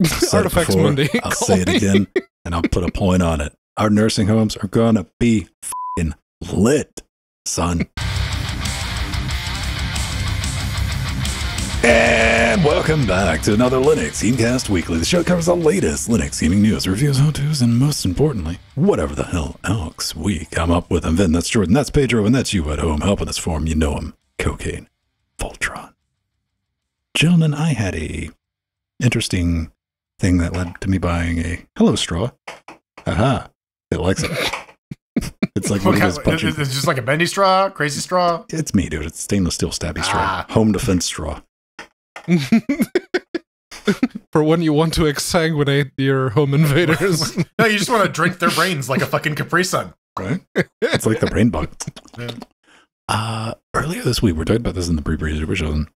I've said it Artifacts before, Mundi. I'll say it again, and I'll put a point on it. Our nursing homes are gonna be fucking lit, son. And welcome back to another Linux Gamecast Weekly. The show covers the latest Linux gaming news, reviews, how-tos, and most importantly, whatever the hell else we come up with. I'm Venn, that's Jordan, that's Pedro, and that's you at home helping us form. You know him, Cocaine Voltron. Gentlemen, I had a interesting thing that led to me buying a Hello Straw. Aha, it likes it. it's like one of Okay, those punching. it's just like a bendy straw, crazy straw. It's me, dude. It's stainless steel stabby straw, Ah. home defense straw. For when you want to exsanguinate your home invaders. No, you just want to drink their brains like a fucking Capri Sun. right? It's like the brain bug. Yeah. Uh, earlier this week, we are talking about this in the pre-pre super show.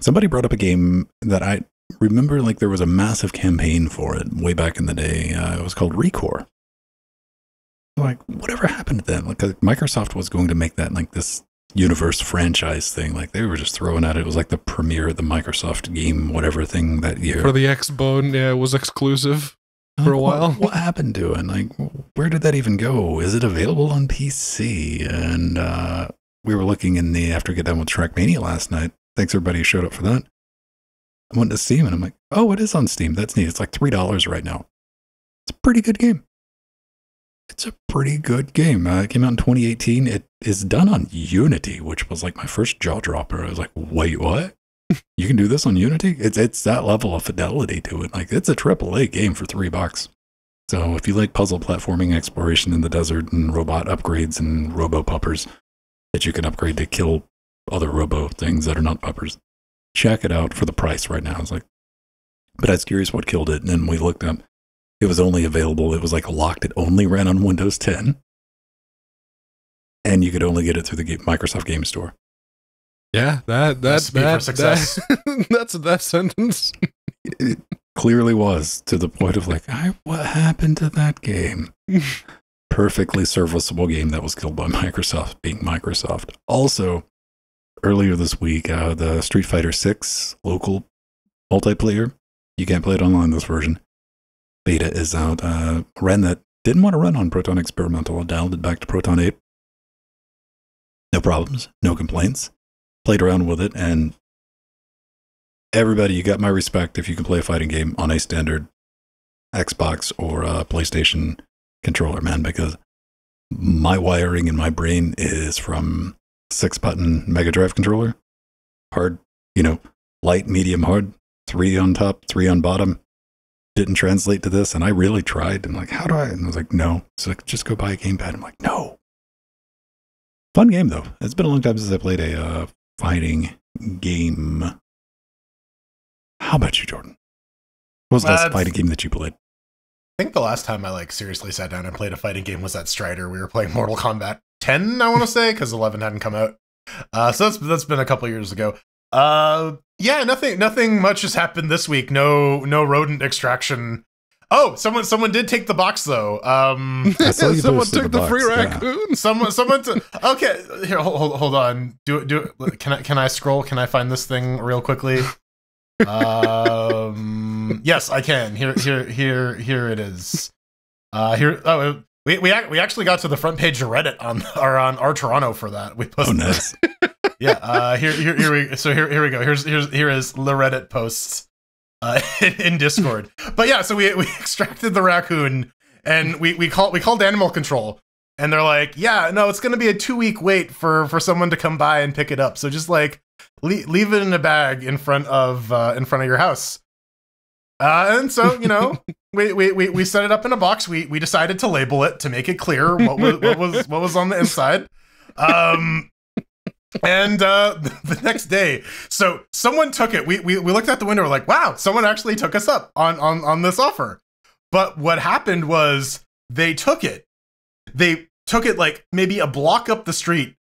Somebody brought up a game that I remember, like there was a massive campaign for it way back in the day. Uh, it was called ReCore. Like, whatever happened to that? Like, Microsoft was going to make that like this universe franchise thing. Like, they were just throwing at it. It was like the premiere of the Microsoft game, whatever thing that year. For the X-Bone, yeah, it was exclusive. for a Like, what- while. What, happened to it? Like, where did that even go? Is it available on PC? And uh, we were looking in the after we get done with Trackmania last night. Thanks everybody who showed up for that. I went to Steam and I'm like, oh, it is on Steam. That's neat. It's like three dollars right now. It's a pretty good game. It's a pretty good game. Uh, it came out in 2018. It is done on Unity, which was like my first jaw dropper. I was like, wait, what? you can do this on Unity? It's it's that level of fidelity to it. Like it's a triple A game for three bucks. So if you like puzzle platforming, exploration in the desert, and robot upgrades and robo puppers that you can upgrade to kill other robo things that are not puppers, check it out for the price right now. I was like, but I was curious what killed it, and then we looked up. It was only available. It was like locked. It only ran on Windows 10, and you could only get it through the Ga- Microsoft Game Store. Yeah, that that Recipe that, success. that that's that sentence. It clearly was to the point of like, I, what happened to that game? Perfectly serviceable game that was killed by Microsoft being Microsoft. Also, earlier this week, uh, the Street Fighter 6 local multiplayer, you can't play it online this version. Beta is out. Uh, ran that didn't want to run on Proton Experimental. I dialed it back to Proton 8. No problems, no complaints. Played around with it, and everybody, you got my respect if you can play a fighting game on a standard Xbox or uh, PlayStation controller, man, because my wiring in my brain is from six button Mega Drive controller, hard, you know, light, medium, hard, three on top, three on bottom. Didn't translate to this, and I really tried. I'm like, how do I? And I was like, no. So like, just go buy a gamepad. I'm like, no. Fun game though. It's been a long time since I played a uh, fighting game. How about you, Jordan? What was the last Uh, fighting game that you played? I think the last time I like seriously sat down and played a fighting game was at Strider. We were playing Mortal Kombat 10, I want to say, because 11 hadn't come out. Uh, so that's that's been a couple years ago. Uh, yeah, nothing nothing much has happened this week. No no rodent extraction. Oh, someone someone did take the box though. Um, I saw you Someone took the the, free box, yeah. raccoon. someone someone to, okay here hold, hold, hold on do it do it can i can i scroll can i find this thing real quickly um yes i can here here here here it is uh here oh we we, we actually got to the front page of reddit on or on our toronto for that. We Oh, posted nice. yeah uh here here here we so here here we go. Here's here's here is the reddit posts uh in, in discord. But yeah so we we extracted the raccoon and we we call we called animal control and they're like yeah no it's gonna be a two week wait for for someone to come by and pick it up. So just like le- leave it in a bag in front of uh in front of your house uh and so you know we, we we we set it up in a box. We we decided to label it to make it clear what was what was what was on the inside. Um and uh the next day so someone took it. We, we we looked out the window. We're like wow someone actually took us up on on on this offer. But what happened was they took it. They took it like maybe a block up the street.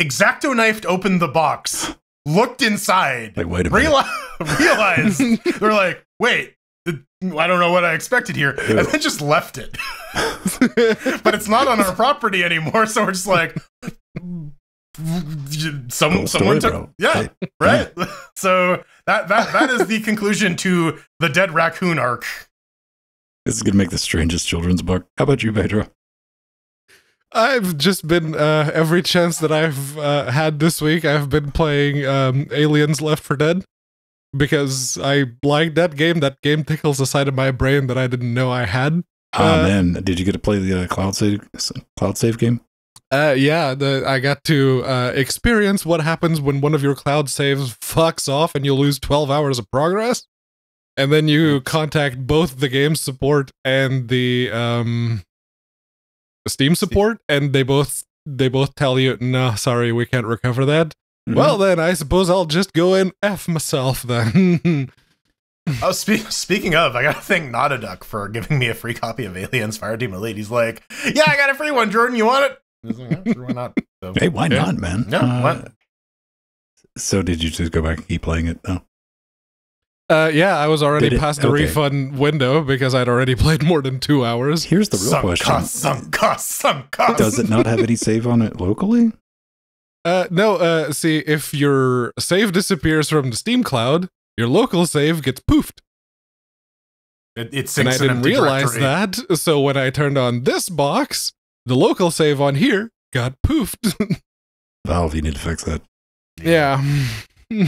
Exacto knifed opened the box looked inside Like, wait a minute. reali- realized. They're like wait th- i don't know what i expected here and then just left it but it's not on our property anymore so we're just like some Cool someone story, took bro. yeah Hey, right. so that that that is the conclusion to the dead raccoon arc. This is gonna make the strangest children's book. How about you, Pedro? I've just been uh, every chance that I've uh, had this week. I've been playing um, Aliens Left for Dead because I like that game. That game tickles a side of my brain that I didn't know I had. Oh Uh, man, did you get to play the uh, cloud save cloud save game? Uh, yeah, the, I got to uh, experience what happens when one of your cloud saves fucks off and you lose 12 hours of progress. And then you contact both the game support and the um, Steam support, and they both they both tell you, "No, sorry, we can't recover that." Mm-hmm. Well, then I suppose I'll just go and f myself then. Oh, spe- speaking of, I gotta thank Notaduck for giving me a free copy of Aliens Fireteam Elite. He's like, "Yeah, I got a free one, Jordan. You want it?" I like, "Yeah, sure, why not?" So, hey, why Yeah. not, man? No, Uh, what? So did you just go back and keep playing it? No. uh, yeah, I was already it- past the okay. refund window because I'd already played more than two hours. Here's the real sunk question: cost, sunk cost, sunk cost. Does it not have any save on it locally? Uh, no, uh, see, if your save disappears from the Steam cloud, your local save gets poofed. It, it And I an didn't empty realize directory. that. So when I turned on this box, the local save on here got poofed. Valve, you need to fix that. yeah.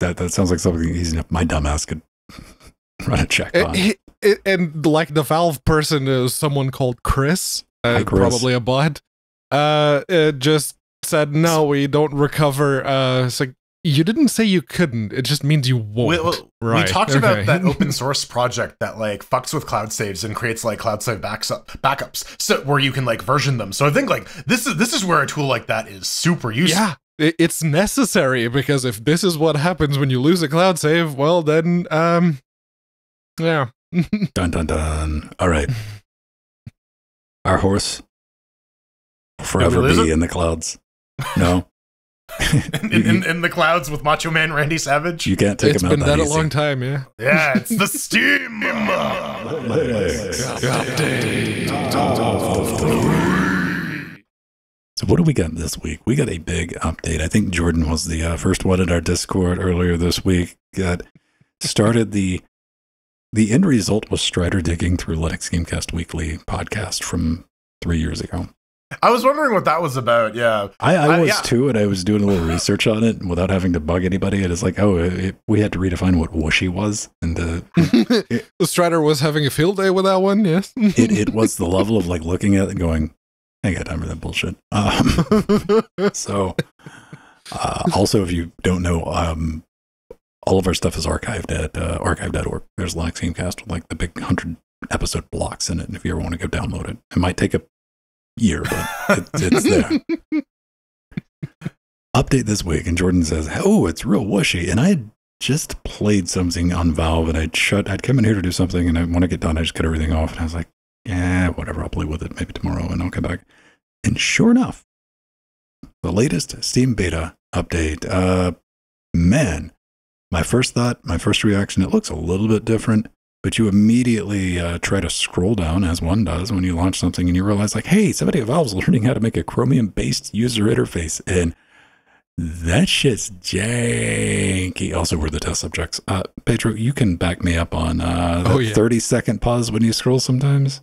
That that sounds like something easy enough. My dumbass could run a check on. It- it- and like the Valve person is someone called Chris, uh, Hi, Chris. probably a bot. Uh, it just said no, we don't recover. Uh, it's like you didn't say you couldn't. It just means you won't. We, we- we talked okay. about that open source project that like fucks with cloud saves and creates like cloud save backs up, backups, so where you can like version them. So I think like this is this is where a tool like that is super useful. Yeah, it's necessary because if this is what happens when you lose a cloud save, well then, um, yeah. Dun dun dun. All right. Our horse will forever be it? in the clouds. No. in, in, in the clouds with Macho Man Randy Savage. you can't take It's him out It's been that that a long time, yeah. yeah, it's the Steam. So what do we got this week? We got a big update. I think Jordan was the uh, first one in our Discord earlier this week that started the the end result was Strider digging through Linux Gamecast Weekly podcast from three years ago. I was wondering what that was about. Yeah, I, I Uh, was yeah. too, and I was doing a little research on it without having to bug anybody. It is like, oh, it, we had to redefine what whooshy was, and uh, the Strider was having a field day with that one, yes. it it was the level of like looking at it and going, I got time for that bullshit. Um, so, uh, also, if you don't know, um, all of our stuff is archived at uh, archive.org. There's a Linux Gamecast with like the big hundred episode blocks in it. And if you ever want to go download it, it might take a year, but it, it's there. Update this week, and Jordan says, "Oh, it's real whooshy." And I had just played something on Valve, and I'd shut. I'd come in here to do something, and I, when I get done, I just cut everything off, and I was like, "Yeah, whatever. I'll play with it maybe tomorrow, and I'll come back." And sure enough, the latest Steam beta update. Uh, man, my first thought, my first reaction, it looks a little bit different. But you immediately uh, try to scroll down, as one does when you launch something, and you realize, like, hey, somebody at Valve's learning how to make a Chromium-based user interface, and that shit's janky. Also, we're the test subjects. Uh, Pedro, you can back me up on uh, Oh, yeah. 30 second pause when you scroll sometimes.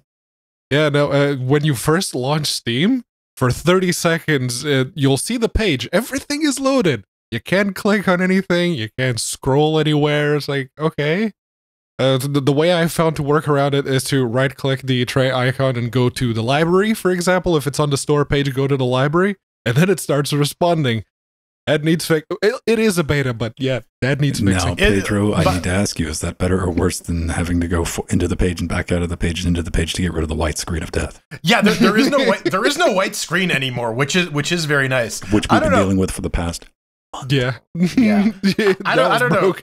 Yeah, no, uh, when you first launch Steam, for 30 seconds, uh, you'll see the page. Everything is loaded. You can't click on anything. You can't scroll anywhere. It's like, okay. Uh, the, the way I found to work around it is to right click the tray icon and go to the library, for example. If it's on the store page, go to the library, and then it starts responding. That needs fix. It, it is a beta, but yeah, that needs to. Now, fixing. It- Pedro, I but- need to ask you: Is that better or worse than having to go f- into the page and back out of the page and into the page to get rid of the white screen of death, yeah. There, there is no white, there is no white screen anymore, which is which is very nice. which I we've don't been know. dealing with for the past? Yeah. Yeah. that I don't- I don't know.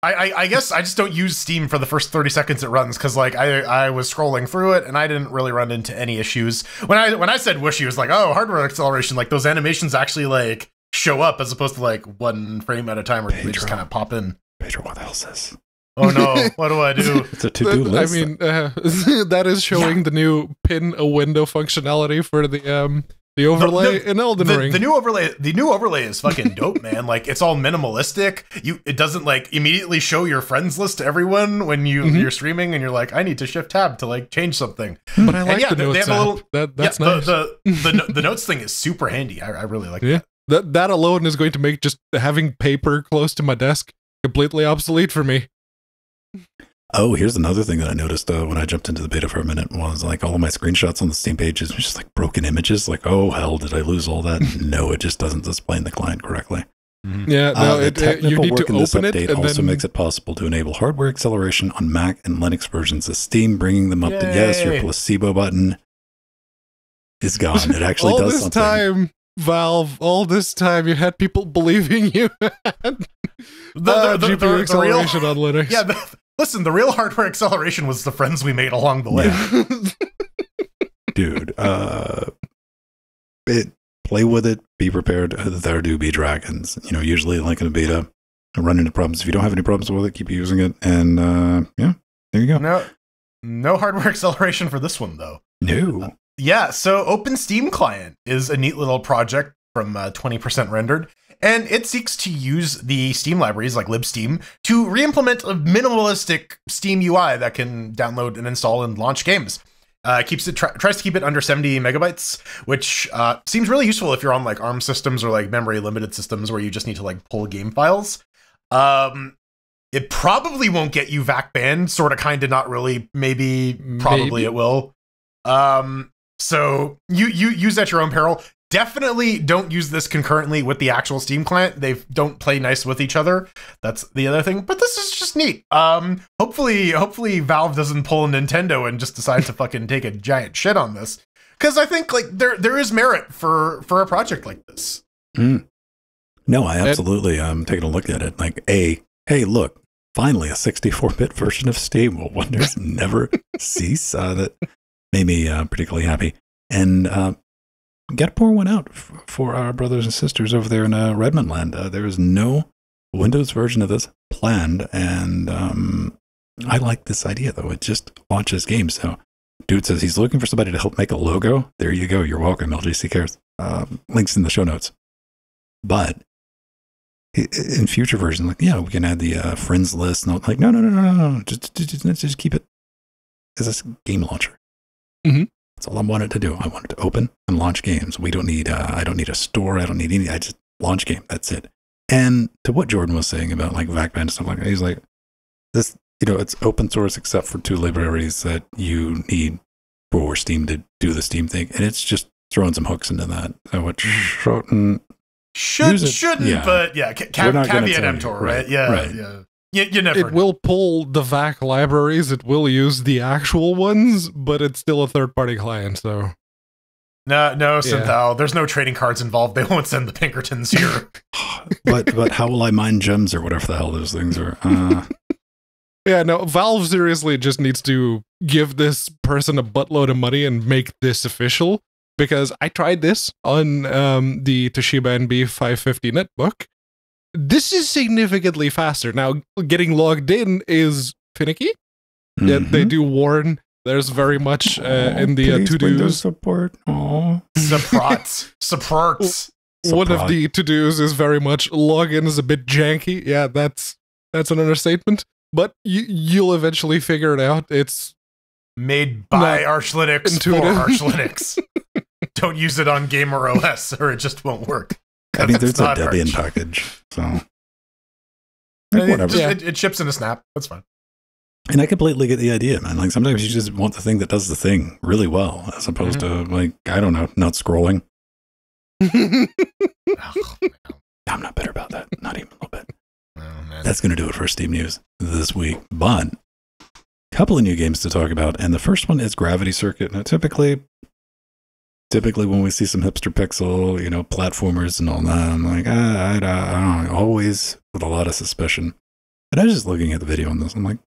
Broken. I, I, I guess I just don't use Steam for the first 30 seconds it runs because like I, I was scrolling through it and I didn't really run into any issues. When I when I said whooshy, it was like, oh, hardware acceleration, like those animations actually like show up as opposed to like one frame at a time where they just kind of pop in. Pedro, what the hell is this? Oh no, what do I do? It's a to-do list. I mean, uh, that is showing the new pin a window functionality for the um The overlay the- in Elden the, Ring. the new overlay the new overlay is fucking dope man like it's all minimalistic you it doesn't like immediately show your friends list to everyone when you Mhm. you're streaming and you're like i need to shift tab to like change something but I like yeah, the notes have a app. little- that, that's yeah, nice. the, the, the, the notes thing is super handy i, I really like Yeah. that that alone is going to make just having paper close to my desk completely obsolete for me. Oh, here's another thing that I noticed uh, when I jumped into the beta for a minute was like all of my screenshots on the Steam pages were just like broken images. Like, oh hell, did I lose all that? no, it just doesn't display in the client correctly. Yeah, Uh, no, the it, uh, you technical need work to in this open it update also then makes it possible to enable hardware acceleration on Mac and Linux versions of Steam, bringing them up to yes, your placebo button is gone. It actually all does this something. time, Valve, all this time, you had people believing you had The- uh, the- the- GPU the real- acceleration on Linux. yeah the, listen the real hardware acceleration was the friends we made along the way dude. Uh, it play with it. Be prepared. Uh, There do be dragons. You know, usually like in a beta, run into problems. If you don't have any problems with it, keep using it. And uh, yeah, there you go. no no hardware acceleration for this one though No, Yeah, so Open Steam Client is a neat little project from uh, 20% rendered, and it seeks to use the Steam libraries like libsteam to re-implement a minimalistic Steam UI that can download and install and launch games. Uh, keeps it try- tries to keep it under 70 megabytes, which uh, seems really useful if you're on like ARM systems or like memory limited systems where you just need to like pull game files. Um, it probably won't get you VAC banned, sort of, kind of, not really. Maybe, probably Maybe. it will. Um, so you you use at your own peril. Definitely don't use this concurrently with the actual Steam client. They don't play nice with each other. That's the other thing. But this is just neat. Um, hopefully, hopefully Valve doesn't pull a Nintendo and just decide to fucking take a giant shit on this. Because I think like there there is merit for for a project like this. no, I absolutely um taking a look at it. Like, a hey, look, finally a 64-bit version of Steam. Will wonders never cease? Uh, that made me uh, particularly happy. And uh, got to pour one out f- for our brothers and sisters over there in uh, Redmond Land. Uh, there is no Windows version of this planned, and um, I like this idea though. It just launches games. So, dude says he's looking for somebody to help make a logo. There you go. You're welcome. LGC cares. Um, links in the show notes. But in future versions, like yeah, we can add the uh, friends list. And like no, no, no, no, no. Just, just, just, keep it as a game launcher. Mhm. That's all I wanted to do. I wanted to open and launch games. We don't need. Uh, I don't need a store. I don't need any. I just launch game. That's it. And to what Jordan was saying about like VAC banned and stuff like that, he's like, this, you know, it's open source except for two libraries that you need for Steam to do the Steam thing, and it's just throwing some hooks into that. So it shouldn't. should, shouldn't, Yeah. but yeah, ca- ca- We're not gonna caveat emptor, right? Right, Yeah, right. yeah. You, you never. it will pull the VAC libraries. It will use the actual ones, but it's still a third-party client. So No, no, Yeah. There's no trading cards involved. They won't send the Pinkertons here. but but how will I mine gems or whatever the hell those things are? Uh, yeah, no, Valve seriously just needs to give this person a buttload of money and make this official. Because I tried this on um, the Toshiba NB550 netbook. This is significantly faster. Now, getting logged in is finicky. Yeah, they do warn. There's very much uh, Aw, in the uh, to Windows dos. support. Oh, Supports. Supports. One of the to dos is very much login is a bit janky. Yeah, that's that's an understatement. But you you'll eventually figure it out. It's Made by Not Arch Linux intuitive. for Arch Linux. Don't use it on Gamer OS or it just won't work. I mean, there's a Debian package, so Like, It, whatever. just- it, it ships in a snap. That's fine. And I completely get the idea, man. Like sometimes you just want the thing that does the thing really well, as opposed to mm-hmm. like I don't know, not scrolling. Oh, I'm not bitter about that, not even a little bit. Oh, man. That's going to do it for Steam News this week. But a couple of new games to talk about, and the first one is Gravity Circuit. Now, typically, typically when we see some hipster pixel, you know, platformers and all that, I'm like, ah, I, I, I don't know, always with a lot of suspicion. But I was just looking at the video on this, I'm like,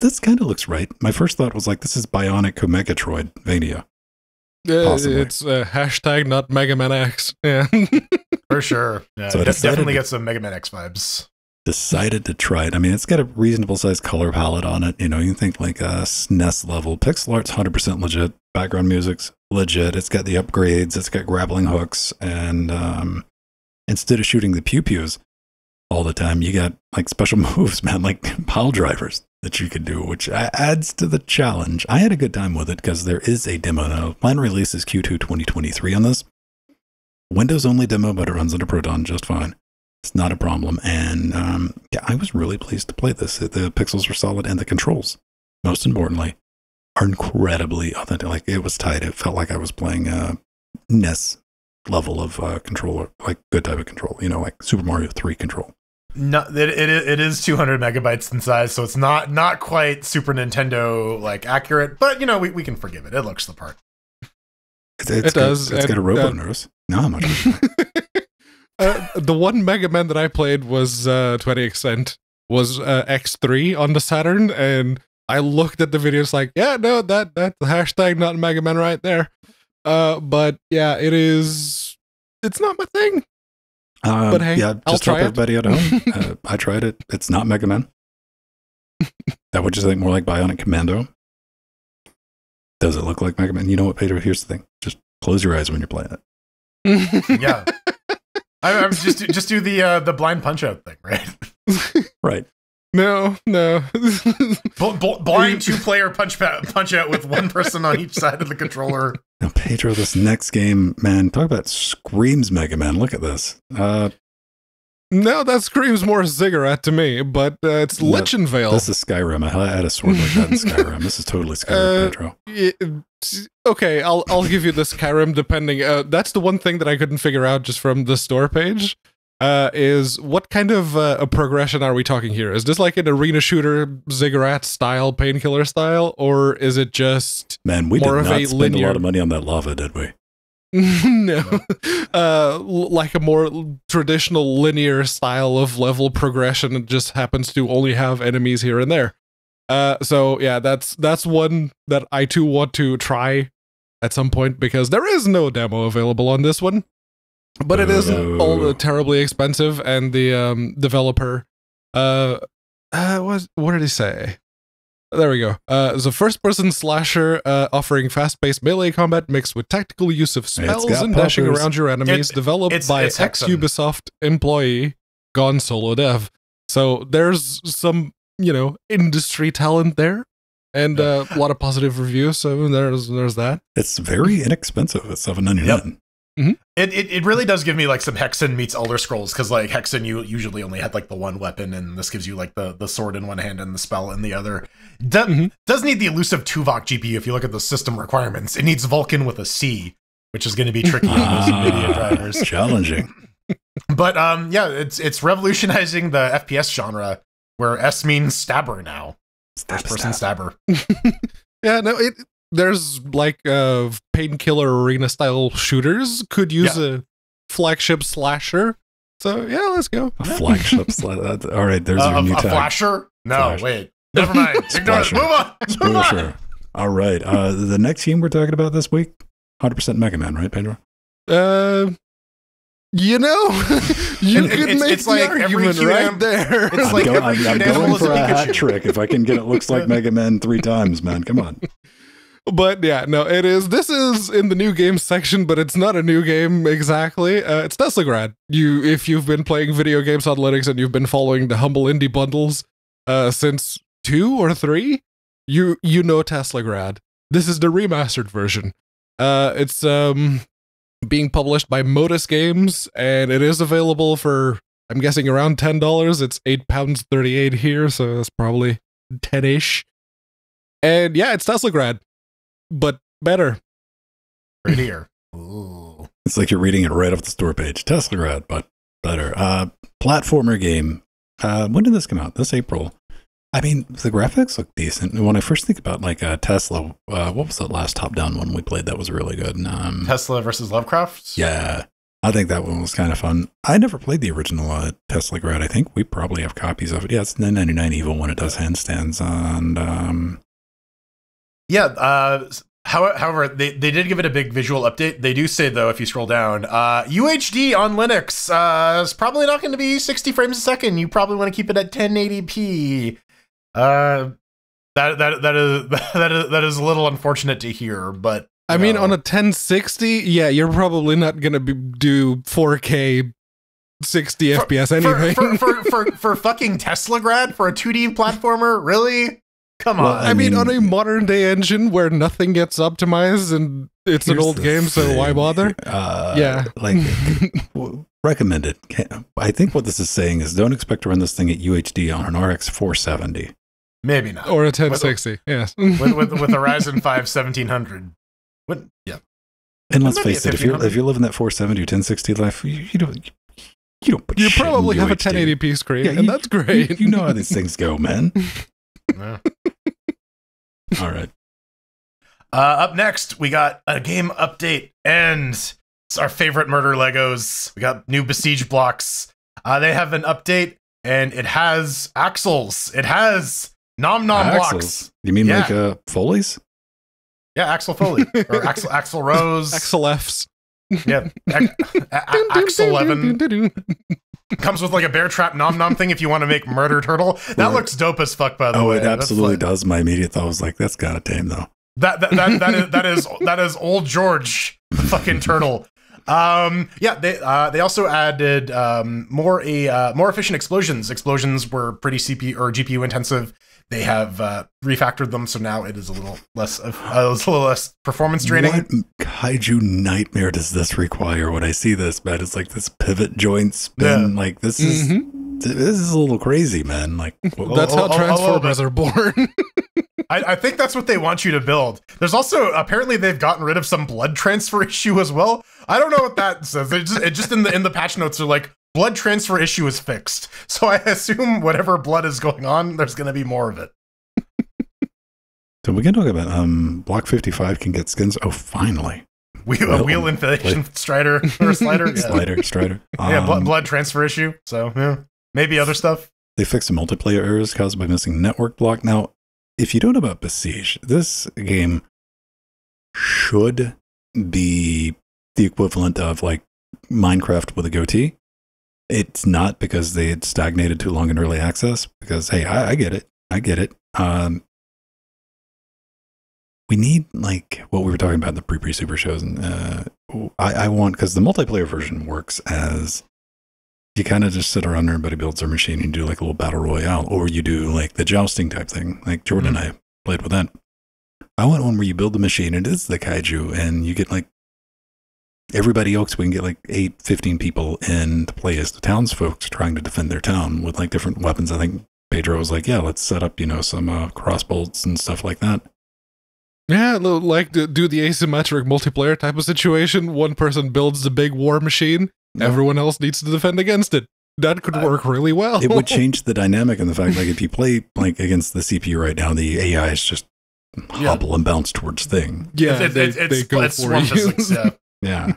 this kind of looks right. My first thought was like, this is Bionic Omegatroid Vania. Yeah, Possibly. it's uh, hashtag not Mega Man X. Yeah. For sure. Yeah, So it definitely to- gets some Mega Man X vibes. Decided to try it. I mean, it's got a reasonable sized color palette on it. You know, you think like a SNES level. Pixel art's 100% legit. Background music's legit. It's got the upgrades. It's got grappling hooks. And um, instead of shooting the pew pews all the time, you got like special moves, man, like pile drivers that you can do, which adds to the challenge. I had a good time with it because there is a demo now. Plan release is Q2 2023 on this. Windows only demo, but it runs under Proton just fine. It's not a problem. And um, yeah, I was really pleased to play this. The pixels are solid and the controls, most importantly, are incredibly authentic. Like it was tight. It felt like I was playing a NES level of uh, controller, like good type of control, you know, like Super Mario 3 control. No, it, it it is 200 megabytes in size, so it's not not quite Super Nintendo like accurate, but you know we, we can forgive it. It looks the part. It's, it's It does, It's got a and, robo uh, nurse. No, I'm not. uh, the one Mega Man that I played was uh, 20 extent was uh, X3 on the Saturn, and I looked at the videos like, yeah, no, that that's the hashtag not Mega Man right there. Uh, but yeah, it is. It's not my thing. Um, But hey, yeah, I'll just help try it. everybody at home. uh, I tried it. It's not Mega Man. that would just think more like Bionic Commando. Does it look like Mega Man? You know what, Pedro? Here's the thing: just close your eyes when you're playing it. Yeah, I, I was just just do the uh, the blind punch out thing, right? Right. no, no. Bl- bl- blind two player punch pa- punch out with one person on each side of the controller. Now, Pedro, this next game, man, talk about screams Mega Man. Look at this. Uh, no, that screams more Ziggurat to me, but uh, it's No, Lichenvale. this is Skyrim. I had a sword like that in Skyrim. This is totally Skyrim, Uh, Pedro. Yeah, okay, I'll I'll give you the Skyrim. Depending, uh, that's the one thing that I couldn't figure out just from the store page. Uh, is what kind of uh, a progression are we talking here? Is this like an arena shooter ziggurat style, painkiller style, or is it just Man, we more did of not a spend linear- a lot of money on that lava, did we? no, uh, like a more traditional linear style of level progression? It just happens to only have enemies here and there. Uh, so yeah, that's that's one that I too want to try at some point because there is no demo available on this one, but it isn't all terribly expensive, and the um, developer, uh, uh, what what did he say? There we go. Uh, it's a first-person slasher uh, offering fast-paced melee combat mixed with tactical use of spells got and dashing around your enemies. It- developed it's- by it's ex-Ubisoft employee Gone Solo Dev. So there's some you know industry talent there, and uh, a lot of positive reviews. So there's there's that. It's very inexpensive. It's seven ninety nine. It, it it really does give me like some Hexen meets Elder Scrolls because like Hexen you usually only had like the one weapon and this gives you like the the sword in one hand and the spell in the other. Do, Mhm. Does need the elusive Tuvok GPU if you look at the system requirements. It needs Vulcan with a C, which is going to be tricky on those NVIDIA drivers. challenging. But um yeah, it's it's revolutionizing the FPS genre where S means stabber now. First person stabber. Yeah, no, it there's like uh painkiller arena style shooters could use a flagship slasher. So yeah, let's go. A flagship. slasher. All right, there's Uh, your a, new a tag. flasher? No, Flash. wait. Never mind. Ignore it. Move on. Move on. Sure. All right. Uh, the next game we're talking about this week, 100% Mega Man, right, Pedro? Uh, you know, you It- could it's- make it's the like every argument Q&A right there. It's I'm, like go- every I'm, I'm going for a hat trick. If I can get it looks like Mega Man three times, man. Come on. But yeah, no, it is. This is in the new game section, but it's not a new game exactly. Uh, it's Teslagrad. You, if you've been playing video games on Linux and you've been following the humble indie bundles uh, since two or three, you you know Teslagrad. This is the remastered version. Uh, it's um being published by Modus Games, and it is available for I'm guessing around ten dollars. It's eight pounds thirty eight here, so that's probably ten ish. And yeah, it's Teslagrad but better. Right here. Ooh. It's like you're reading it right off the store page. Teslagrad, but better. Uh, platformer game. Uh, when did this come out? This April. I mean, the graphics look decent. And when I first think about like uh, Tesla, uh, what was the last top-down one we played that was really good? Um, Tesla versus Lovecraft? yeah, I think that one was kind of fun. I never played the original uh, Teslagrad. I think we probably have copies of it. Yeah, it's 999 Evil when it does handstands. And um, Yeah, uh, How- However, they, they did give it a big visual update. They do say though, if you scroll down, uh, UHD on Linux uh, is probably not going to be 60 frames a second. You probably want to keep it at 1080p. Uh, that that that is that is that is a little unfortunate to hear, but I mean, on a 1060, yeah, you're probably not gonna be, do 4K 60 For- FPS for, anyway. for, for, for, for fucking Teslagrad for a 2D platformer, really? Come Well, on. I, mean, mean- on a modern day engine where nothing gets optimized and it's an old the game, so why bother? Uh, Yeah. Like, recommended. I think what this is saying is don't expect to run this thing at UHD on an RX 470. Maybe not. or a 1060, yes. with, with, with a Ryzen 5 1700. What? Yeah. And let's face it, if you're if you're living that 470 or 1060 life, you, you don't you don't put you shit in probably have a 1080p screen, Yeah, and you- that's great. You, you know how these things go, man. Yeah. All right. Uh, up next, we got a game update and it's our favorite murder Legos. We got new Besiege blocks. Uh, they have an update and it has axles. It has nom nom blocks. Axles. You mean Yeah. like uh, Foley's? Yeah, Axel Foley or Axel Axl Rose. Axel F's. Yeah, Ac- A- A- Axel Eleven comes with like a bear trap nom nom thing if you want to make murder turtle. That Right. looks dope as fuck. By the Oh, way, Oh, it absolutely does. My immediate thought was like, that's gotta tame though. That that that, that is that is that is old George the fucking turtle. Um yeah, they uh they also added um more a uh, more efficient explosions. Explosions were pretty CPU or GPU intensive. They have uh refactored them so now it is a little less of uh, a little less performance draining. What kaiju nightmare does this require? When I see this, man, it's like this pivot joint spin. Like this is Mhm. this is a little crazy, man. Like Well, That's how Transformers are born. I, I think that's what they want you to build. There's also apparently they've gotten rid of some blood transfer issue as well. I don't know what that says. It just, it just in the in the patch notes are like blood transfer issue is fixed. So I assume whatever blood is going on, there's going to be more of it. so we can talk about um block fifty five can get skins. Oh, finally, Wheel, Well, a wheel inflation strider or slider. Yeah, Slider, Strider. yeah blood, Um, blood transfer issue. So yeah, maybe other stuff. They fixed the multiplayer errors caused by missing network block. Now, if you don't know about Besiege, this game should be the equivalent of like Minecraft with a goatee. It's not because they had stagnated too long in early access. Because hey, I, I get it, I get it. Um, we need like what we were talking about in the pre pre super shows, and uh, I, I want because the multiplayer version works as you kind of just sit around and everybody builds their machine and you do like a little battle royale, or you do like the jousting type thing, like Jordan and I played with that. I want one where you build the machine and it is the kaiju, and you get like everybody else. We can get like eight, 15 people in to play as the townsfolk trying to defend their town with like different weapons. I think Pedro was like, yeah, let's set up, you know, some uh, crossbolts and stuff like that. yeah, lo- like do the asymmetric multiplayer type of situation. One person builds the big war machine, Yeah. everyone else needs to defend against it. That could Uh, work really well. it would change the dynamic and the fact like if you play like against the CPU right now, the AI is just hobble and bounce towards thing. yeah, it's, they, it's, it's, they go it's for swarm you. physics. Yeah. Yeah.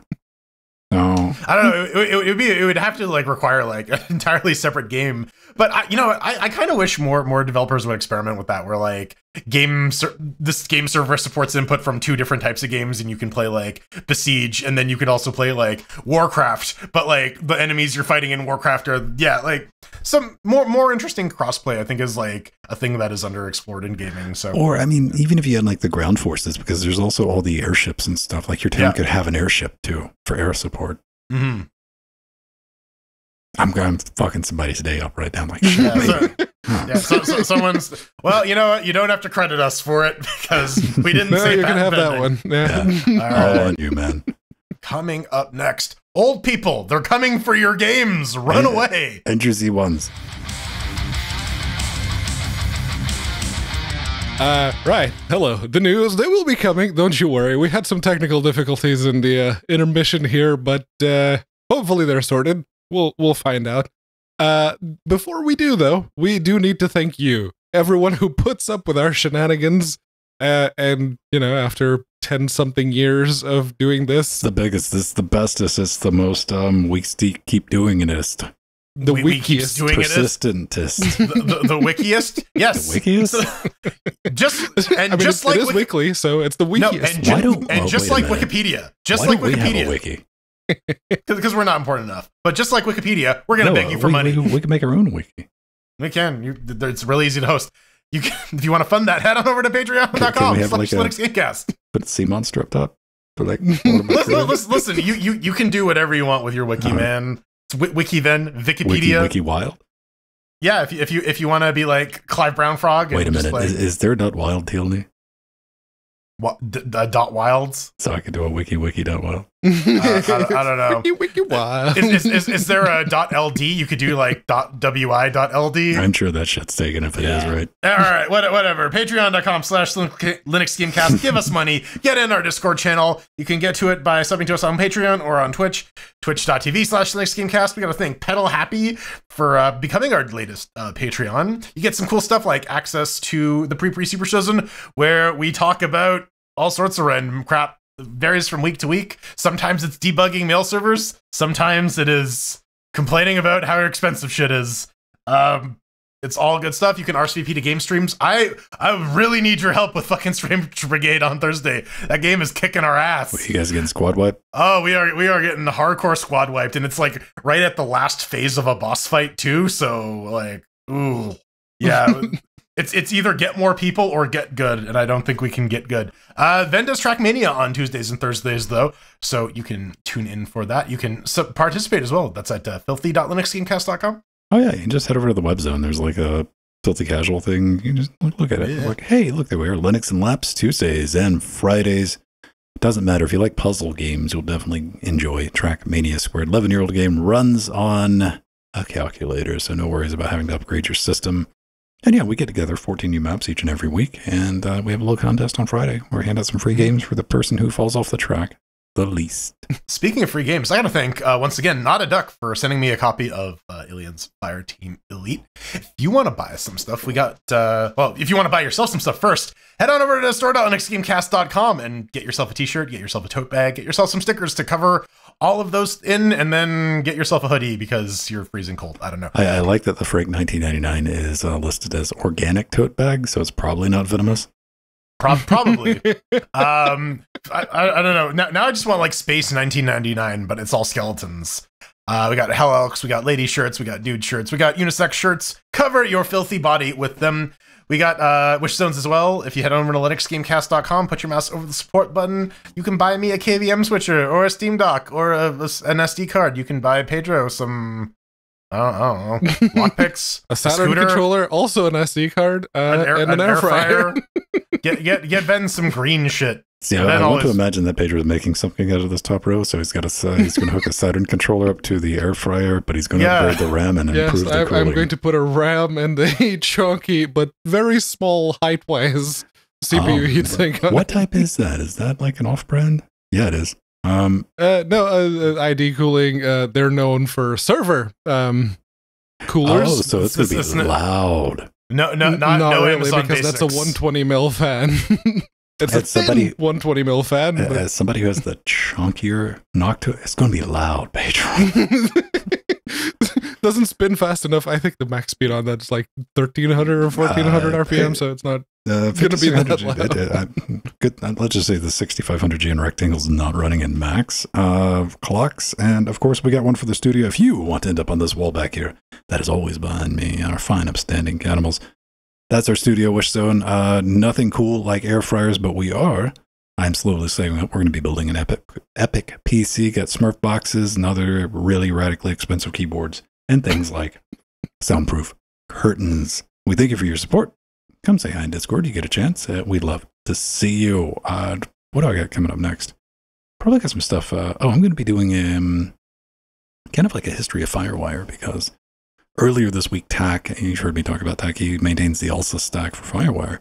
Oh, I don't know. It, it, would be. It would have to like require like an entirely separate game. But I, you know, I, I kind of wish more more developers would experiment with that. Where like game this game server supports input from two different types of games, and you can play like Besiege, and then you can also play like Warcraft. But like the enemies you're fighting in Warcraft are yeah, like some more more interesting crossplay. I think is like a thing that is underexplored in gaming. So Or I mean, even if you had like the ground forces, because there's also all the airships and stuff. Like your town Yeah. could have an airship too for air support. Mhm. I'm I'm fucking somebody's day up right now. I'm like, yeah, so, Huh. yeah, so, so someone's well, you know what? You don't have to credit us for it because we didn't no, say you can have patent that one. Yeah. All all right. on you, man. Coming up next, old people. They're coming for your games. Run Yeah. away. Enter Z ones. Uh, right. Hello. The news. They will be coming. Don't you worry. We had some technical difficulties in the uh, intermission here, but uh, hopefully they're sorted. We'll we'll find out. Uh, before we do, though, we do need to thank you, everyone who puts up with our shenanigans. Uh, and you know, after ten something years of doing It's this, the biggest. It's the bestest. It's the most. Um, we st- keep doing it. the we, we keep wickiest. doing it the, the, the wickiest. Yes, The wickiest? So- just and I mean, just it's, like it is Wiki- weekly, so it's the wikiest. no, wickiest. and, Why don't- and oh, just like. Wikipedia, just Why like don't we have a Wikipedia, wiki? because we're not important enough. But just like Wikipedia, we're gonna No, beg you for we, money. We, we can make our own wiki. We can. You, it's really easy to host. You can, if you want to fund that, head on over to patreon.com slash like Linux Gamecast. Put sea monster up top. For like, all Listen, listen, listen, you, you, you can do whatever you want with your wiki, Alright. man. It's wi- wiki then, Wikipedia. wiki wild. Yeah, if you if you if you want to be like Clive Brown Frog. Wait a minute. Like, is, is there dot wild TLD? what, d- d- dot wilds. So I could do a wiki wiki dot wild. Uh, I, don't- I don't know. Wiki, wiki, wild. Is, is, is, is there a dot ld? You could do like dot wi dot ld. I'm sure that shit's taken if it is Yeah. right. All right, what, whatever. Patreon.com slash Linux Gamecast. Give us money. Get in our Discord channel. You can get to it by subbing to us on Patreon or on Twitch. Twitch.tv slash Linux Gamecast. We got to thank Pedal Happy for uh, becoming our latest uh, Patreon. You get some cool stuff like access to the pre pre super season where we talk about all sorts of random crap. Varies from week to week. Sometimes it's debugging mail servers. Sometimes it is complaining about how expensive shit is. Um, it's all good stuff. You can RSVP to game streams. I I really need your help with fucking Stream Brigade on Thursday. That game is kicking our What, ass. you guys getting squad wipe? Oh, we are we are getting the hardcore squad wiped, and it's like right at the last phase of a boss fight too. So like, ooh, yeah. It's it's either get more people or get good, and I don't think we can get good. Uh, then does Trackmania on Tuesdays and Thursdays though, so you can tune in for that. You can sub- participate as well. That's at uh, filthy.linuxgamecast.com. Oh yeah, you can just head over to the web zone. There's like a filthy casual thing. You can just look, look at it. Yeah. Like, hey, look, there we are. Linux and Laps Tuesdays and Fridays. Doesn't matter if you like puzzle games, you'll definitely enjoy Trackmania Squared. Eleven year old game runs on a calculator, so no worries about having to upgrade your system. And yeah, we get together 14 new maps each and every week, and uh, we have a little contest on Friday where we hand out some free games for the person who falls off the track the least. Speaking of free games, I got to thank uh, once again Not a Duck for sending me a copy of uh, Ilian's Fire Team Elite. If you want to buy some stuff, we got uh, well. If you want to buy yourself some stuff first, head on over to store.linuxgamecast.com and get yourself a T-shirt, get yourself a tote bag, get yourself some stickers to cover all of those in, and then get yourself a hoodie because you're freezing cold. I don't know. I, I like that the Frank 1999 is uh, listed as organic tote bag, so it's probably not venomous. Prob- probably. um, I, I, I don't know. Now, now I just want like Space 1999, but it's all skeletons. Uh, we got Hell Elks, we got lady shirts, we got dude shirts, we got unisex shirts. Cover your filthy body with them. We got uh, Wish Zones as well. If you head over to linuxgamecast.com, put your mouse over the support button, you can buy me a KVM switcher or a Steam Dock or a, an SD card. You can buy Pedro some, I don't, I don't know, lockpicks, a Saturn scooter, controller, also an SD card, uh, and an, air, fryer. get get get Ben some green shit. See, And I, then want to imagine that Pedro is making something out of this top row, so he's got a uh, he's going to hook a Saturn controller up to the air fryer, but he's going to Yeah. upgrade the RAM and Yes, improve the I'm, cooling. I'm going to put a RAM and a chunky but very small height-wise CPU Oh, heatsink what type is that? Is that like an off-brand? Yeah, it is. Um, Uh, no, uh, uh, ID cooling. Uh, they're known for server um, coolers. oh, so it's going It's- to be it's loud. No, no, N- not, no really, Amazon because that's a 120 mil fan. it's a As somebody- 120 mil fan. But- As somebody who has the chunkier Noctua, it's going to be loud, Pedro. doesn't spin fast enough. I think the max speed on that is like 1300 or 1400 Uh, RPM, so it's not. Uh, gonna be that 5600 G, uh, uh, good. uh, let's just say the 6500G in rectangle is not running in max uh, clocks. And of course, we got one for the studio. If you want to end up on this wall back here, that is always behind me, our fine, upstanding animals. That's our studio wish zone. Uh, nothing cool like air fryers, but we are. I'm slowly saying that we're going to be building an epic, epic PC. Got Smurf boxes and other really radically expensive keyboards and things like soundproof curtains. We thank you for your support come say hi in Discord. You get a chance. Uh, we'd love to see you. Uh, what do I got coming up next? Probably got some stuff. Uh, oh, I'm going to be doing um, kind of like a history of Firewire because earlier this week, Tack, you've heard me talk about Tack, he maintains the ALSA stack for Firewire.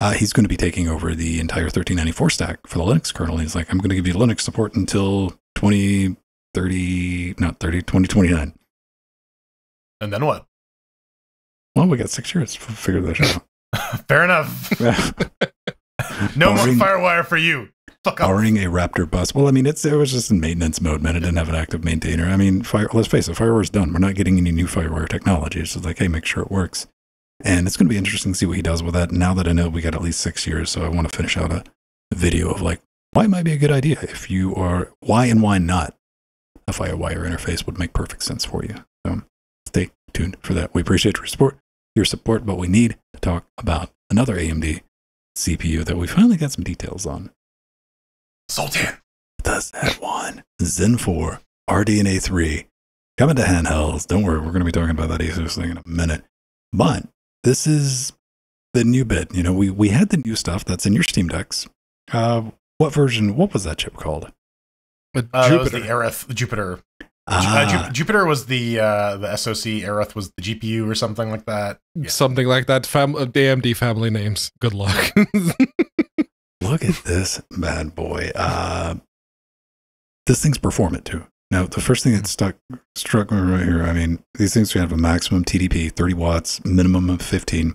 Uh, he's going to be taking over the entire 1394 stack for the Linux kernel. He's like, I'm going to give you Linux support until 2030, not 30, 2029. And then what? Well, we got six years to figure that out. Fair enough. No more Firewire for you. Fuck up. Barring a Raptor bus. Well, I mean, it's it was just in maintenance mode, man. It didn't have an active maintainer. I mean, fire, let's face it, Firewire's done. We're not getting any new firewire technology. It's just like, hey, make sure it works. And it's going to be interesting to see what he does with that. Now that I know we got at least six years, so I want to finish out a, video of like why it might be a good idea if you are why and why not a Firewire interface would make perfect sense for you. So stay tuned for that. We appreciate your support, your support, but we need talk about another AMD CPU that we finally got some details on. Sultan. The Z1 Zen 4 RDNA 3 coming to handhelds. Don't worry, we're going to be talking about that Asus thing in a minute. But this is the new bit. You know, we, we had the new stuff that's in your Steam Decks. Uh, what version? What was that chip called? But Uh, that was the Jupiter. Aerith Jupiter. Ju- Ah, uh, Jupiter was the uh, the SoC. Aerith was the GPU or something like that. Yeah. Something like that. Fam- uh, AMD family names. Good luck. look at this bad boy. Uh, this thing's performant too. Now, the first thing that stuck struck me right here. I mean, these things have a maximum TDP, 30 watts, minimum of 15,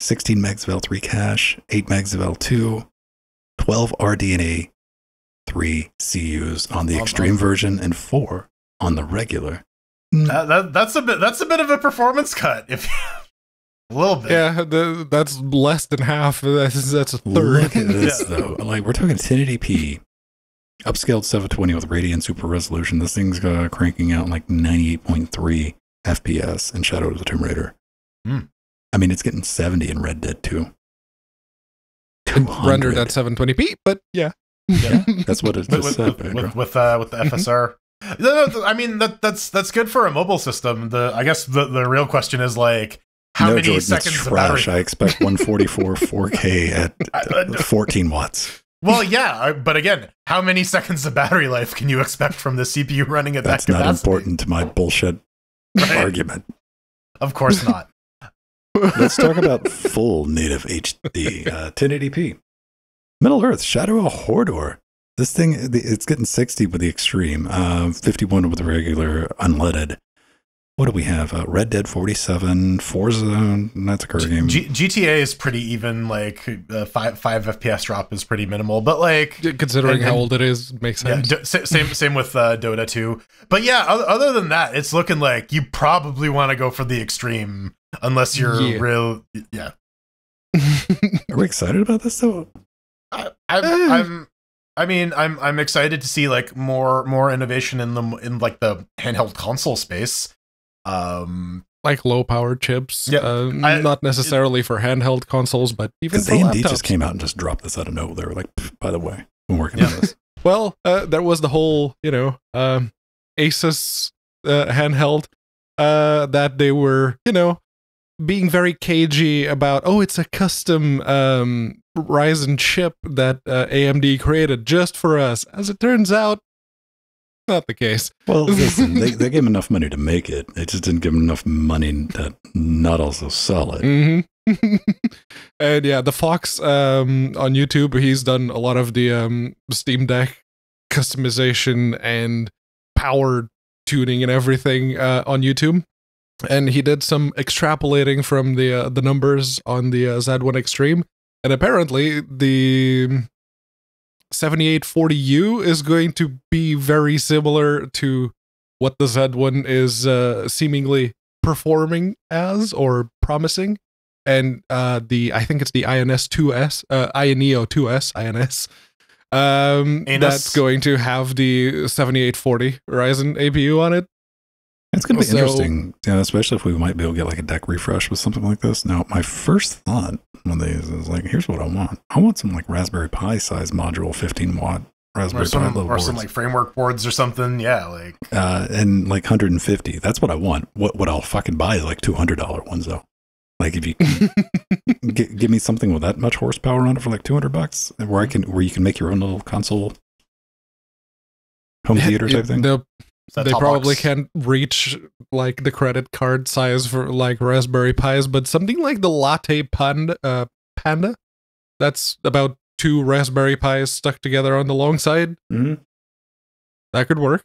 16 megs of L3 cache, 8 megs of L2, 12 RDNA 3 CUs on the On- extreme on- version, and 4 on the regular. Mm, That, that, that's a bit. That's a bit of a performance cut. If a little bit. yeah, the, that's less than half. That's, that's a third. Look at this Yeah. though. Like we're talking 1080p, upscaled 720 with Radeon Super Resolution. This thing's uh, cranking out like 98.3 FPS in Shadow of the Tomb Raider. Hmm. I mean, it's getting 70 in Red Dead 2. rendered at 720p, but yeah. Yeah. That's what it with just with, said, with, with, with, uh, with the FSR. No, no, I mean that that's that's good for a mobile system. The I guess the, the real question is like how no, many Jordan, it's seconds of battery? trash. I expect 144 4K at I- 14 watts. Well, yeah, but again, how many seconds of battery life can you expect from the CPU running at That's that not important to my bullshit Right? argument. Of course not. Let's talk about full native HD, uh, 1080p. Middle Earth, Shadow of Mordor. This thing, it's getting 60 with the extreme, uh, 51 with the regular unleaded. What do we have? Uh, Red Dead 47, Forza, that's a card game. G- GTA is pretty even. Like uh, five five FPS drop is pretty minimal, but like Considering And- how old it is, makes yeah, sense. d- sa- same same with uh, Dota 2. But yeah, other, other than that, it's looking like you probably want to go for the extreme unless you're Yeah. real. Yeah, Are we excited about this though? I, I'm. I'm. I mean, I'm I'm excited to see like more more innovation in the in like the handheld console space. Um, like low power chips. Yeah, uh, I- not necessarily for handheld consoles, but even Because for AMD laptops. just came out and just dropped this out of nowhere. They were like, by the way, I'm working Yeah. on this. Well, uh, there was the whole, you know, um, Asus uh, handheld uh, that they were, you know, being very cagey about. Oh, it's a custom um, Ryzen chip that uh, AMD created just for us. As it turns out, not the case. Well, listen, they, they gave him enough money to make it. They just didn't give him enough money to not also sell it. hmm and yeah, the Fox um, on YouTube, he's done a lot of the um, Steam Deck customization and power tuning and everything uh, on YouTube. And he did some extrapolating from the uh, the numbers on the uh, Z1 Extreme, and apparently the 7840U is going to be very similar to what the Z1 is uh, seemingly performing as or promising. And uh the i think it's the ins 2s uh ioneo 2s ins um Anus. that's going to have the 7840 ryzen apu on it It's going to be So- interesting, yeah, especially if we might be able to get like a deck refresh with something like this. Now, my first thought on these is like, here's what I want. I want some like Raspberry Pi size module, 15 watt Raspberry Pi some level or boards, some like framework boards or something. Yeah, like uh, and like 150. That's what I want. What what I'll fucking buy is like $200 ones though. Like if you g- give me something with that much horsepower on it for like 200 bucks, where I can where you can make your own little console home theater type It- thing. they'll- set they probably box. can't reach like the credit card size for like raspberry pis but something like the LattePanda uh panda that's about two raspberry pis stuck together on the long side Mhm. that could work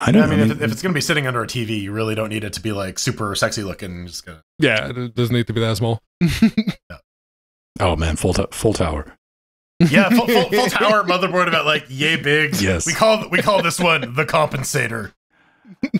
I don't I mean, know. if, if it's gonna be sitting under a TV, you really don't need it to be like super sexy looking. Just gonna yeah it doesn't need to be that small oh man, full to- full tower. Yeah, full, full, full tower motherboard about like yay big. Yes. we call we call this one the compensator.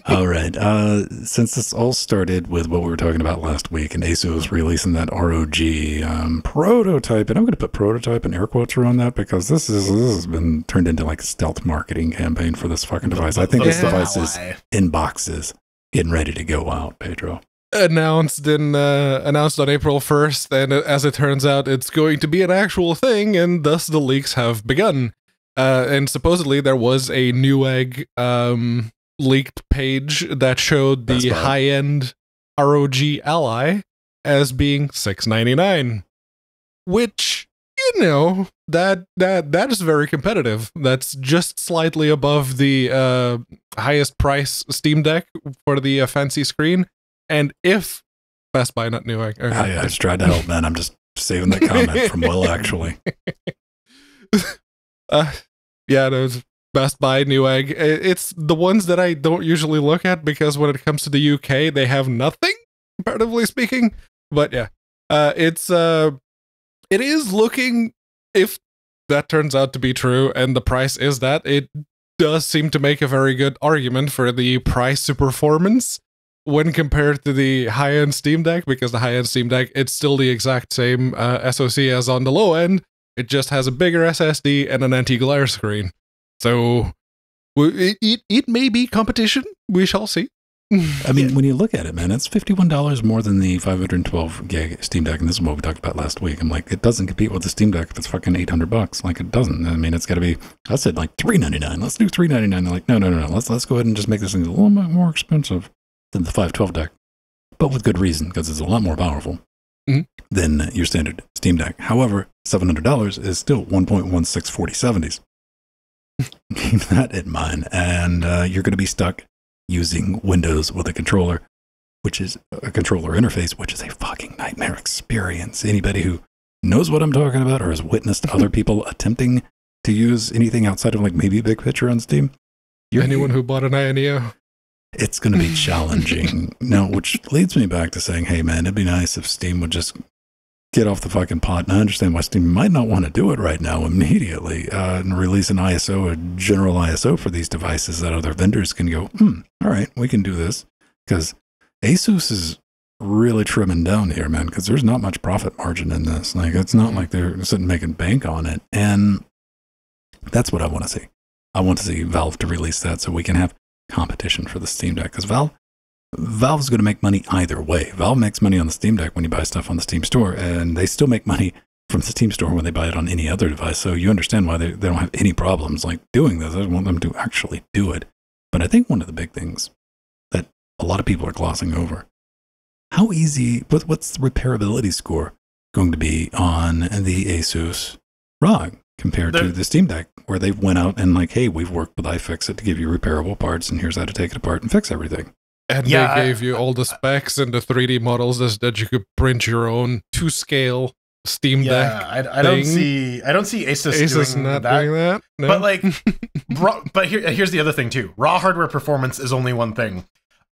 All right. Uh, since this all started with what we were talking about last week, and ASUS releasing that ROG um, prototype, and I'm going to put prototype in air quotes around that because this is this has been turned into like a stealth marketing campaign for this fucking device. I think this device is in boxes, getting ready to go out. Pedro. Announced in uh, announced on April 1st, and as it turns out, it's going to be an actual thing, and thus the leaks have begun. Uh, and supposedly there was a Newegg um, leaked page that showed the high end ROG Ally as being six ninety nine, which you know that that that is very competitive. That's just slightly above the uh, highest price Steam Deck for the uh, fancy screen. And if Best Buy, not Newegg, okay. I, I just tried to help, man. I'm just saving that comment from Will, actually. uh, yeah, those Best Buy, Newegg. It's the ones that I don't usually look at because when it comes to the UK, they have nothing, comparatively speaking. But yeah, uh, it's uh, it is looking if that turns out to be true and the price is that it does seem to make a very good argument for the price to performance when compared to the high-end Steam Deck because the high-end Steam Deck it's still the exact same uh, SoC as on the low end it just has a bigger SSD and an anti-glare screen. So it, it, it may be competition. We shall see. I mean, when you look at it, man, it's fifty-one dollars more than the five hundred twelve gig Steam Deck, and this is what we talked about last week. I'm like, it doesn't compete with the Steam Deck it's fucking eight hundred bucks. Like, it doesn't. I mean, it's got to be. I said like three ninety nine. Let's do three ninety nine. They're like, no, no, no, no. Let's let's go ahead and just make this thing a little bit more expensive than the five twelve deck, but with good reason because it's a lot more powerful Mhm. than your standard Steam Deck. However, seven hundred dollars is still one point one six forty seventies. Keep that in mind, and uh, you're going to be stuck using Windows with a controller, which is a controller interface, which is a fucking nightmare experience. Anybody who knows what I'm talking about or has witnessed other people attempting to use anything outside of like maybe a big picture on Steam, you're, Anyone who bought an INEO. It's going to be challenging. now, which leads me back to saying, hey, man, it'd be nice if Steam would just get off the fucking pot. And I understand why Steam might not want to do it right now immediately uh, and release an ISO, a general ISO for these devices that other vendors can go, hmm, all right, we can do this. Because Asus is really trimming down here, man, because there's not much profit margin in this. Like, it's not like they're sitting making bank on it. And that's what I want to see. I want to see Valve to release that so we can have competition for the Steam Deck because Valve Valve's going to make money either way. Valve makes money on the Steam Deck when you buy stuff on the Steam Store, and they still make money from the Steam Store when they buy it on any other device. So you understand why they, they don't have any problems like doing this. I want them to actually do it. But I think one of the big things that a lot of people are glossing over how easy, what, what's the repairability score going to be on the Asus ROG compared to the Steam Deck, where they went out and like, hey, we've worked with iFixit to give you repairable parts, and here's how to take it apart and fix everything. And Yeah, they I- gave you all the specs and the 3D models that, that you could print your own to scale Steam Yeah, Deck. I, I don't see I don't see Asus, Asus doing not that. doing that. No? But like, raw, but here, here's the other thing too. Raw hardware performance is only one thing.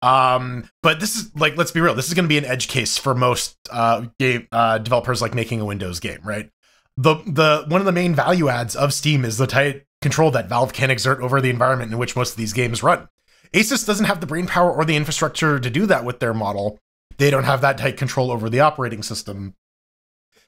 Um, but this is like, let's be real. This is going to be an edge case for most uh, game uh, developers, like making a Windows game, right? The the one of the main value adds of Steam is the tight control that Valve can exert over the environment in which most of these games run. Asus doesn't have the brain power or the infrastructure to do that with their model. They don't have that tight control over the operating system.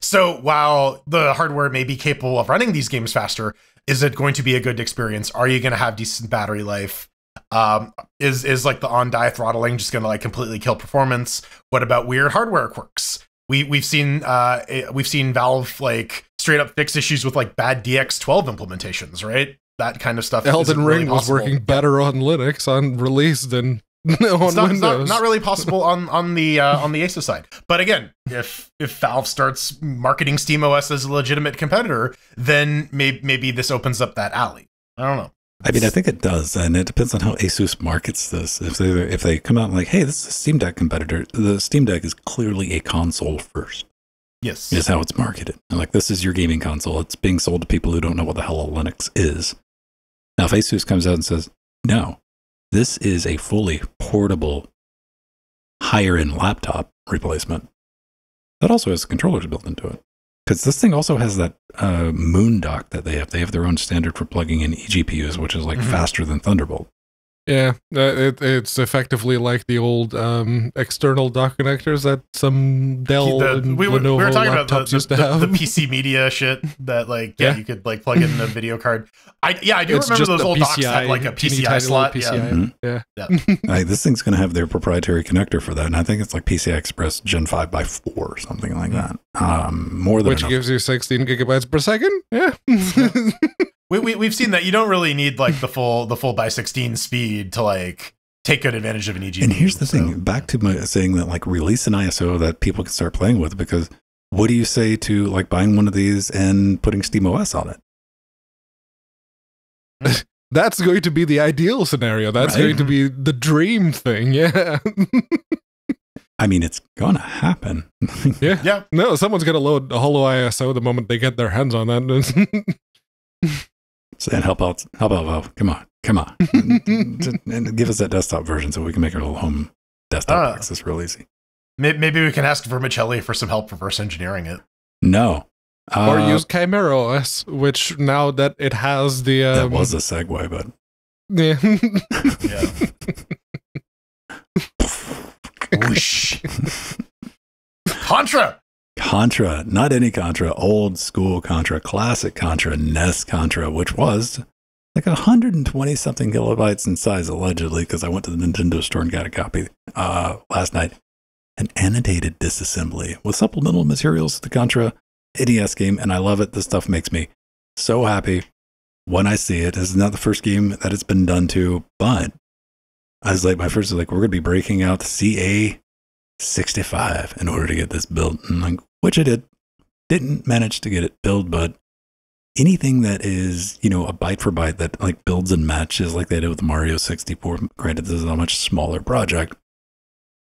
So while the hardware may be capable of running these games faster, is it going to be a good experience? Are you going to have decent battery life? Um, is is like the on die throttling just going to like completely kill performance? What about weird hardware quirks? We we've seen uh eh, we've seen Valve like straight up fix issues with like bad DX12 implementations, right? That kind of stuff. Elden Ring really was working better on Linux on release than on not, Windows. not, not really possible on on the uh, on the Asus side. But again, if if Valve starts marketing SteamOS as a legitimate competitor, then maybe maybe this opens up that alley. I don't know. I mean, I think it does, and it depends on how ASUS markets this. If they if they come out and like, hey, this is a Steam Deck competitor, the Steam Deck is clearly a console first. Yes. Is how it's marketed. And like, this is your gaming console. It's being sold to people who don't know what the hell a Linux is. Now, if ASUS comes out and says, no, this is a fully portable, higher end laptop replacement that also has controllers built into it. Because this thing also has that uh, moon dock that they have. They have their own standard for plugging in eGPUs, which is like Mhm. faster than Thunderbolt. Yeah, uh, it, it's effectively like the old um, external dock connectors that some Dell The- and we, were- we Lenovo were talking about laptops the, used the, to the, have. the PC media shit that like yeah, Yeah. you could like plug in a video card. I yeah I do It's remember those a old docks had like a PCI slot. little Yeah. PCI. Mhm. Yeah. like, this thing's going to have their proprietary connector for that, and I think it's like PCI Express Gen five by four or something like that. Um, more than Which enough. gives you 16 gigabytes per second. Yeah. We, we we've seen that you don't really need like the full the full by sixteen speed to like take good advantage of an E EGPU. And here's the so- thing: back to my saying that, like, release an ISO that people can start playing with. Because what do you say to like buying one of these and putting SteamOS on it? That's going to be the ideal scenario. That's Right. going to be the dream thing. Yeah. I mean, it's gonna happen. yeah. Yeah, No, someone's going to load a HoloISO the moment they get their hands on that. And help out, help out, Valve. Come on, come on, and, and give us that desktop version so we can make our little home desktop Ah. box. It's real easy. Maybe we can ask Vermicelli for some help reverse engineering it. No, or Uh, use Chimera OS, which now that it has the. Um, that was a segue, but Yeah. Yeah. Whoosh. Contra. Contra, not any Contra, old school Contra, classic Contra, NES Contra, which was like 120 something kilobytes in size, allegedly, because I went to the Nintendo store and got a copy uh, last night. An annotated disassembly with supplemental materials to the Contra NES game, and I love it. This stuff makes me so happy when I see it. This is not the first game that it's been done to, but I was like, my first was like, we're going to be breaking out the CA 65 in order to get this built, and like, which I did. Didn't manage to get it built, but anything that is, you know, a byte for byte that like builds and matches like they did with Mario 64. Granted, this is a much smaller project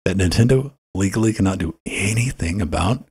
that Nintendo legally cannot do anything about.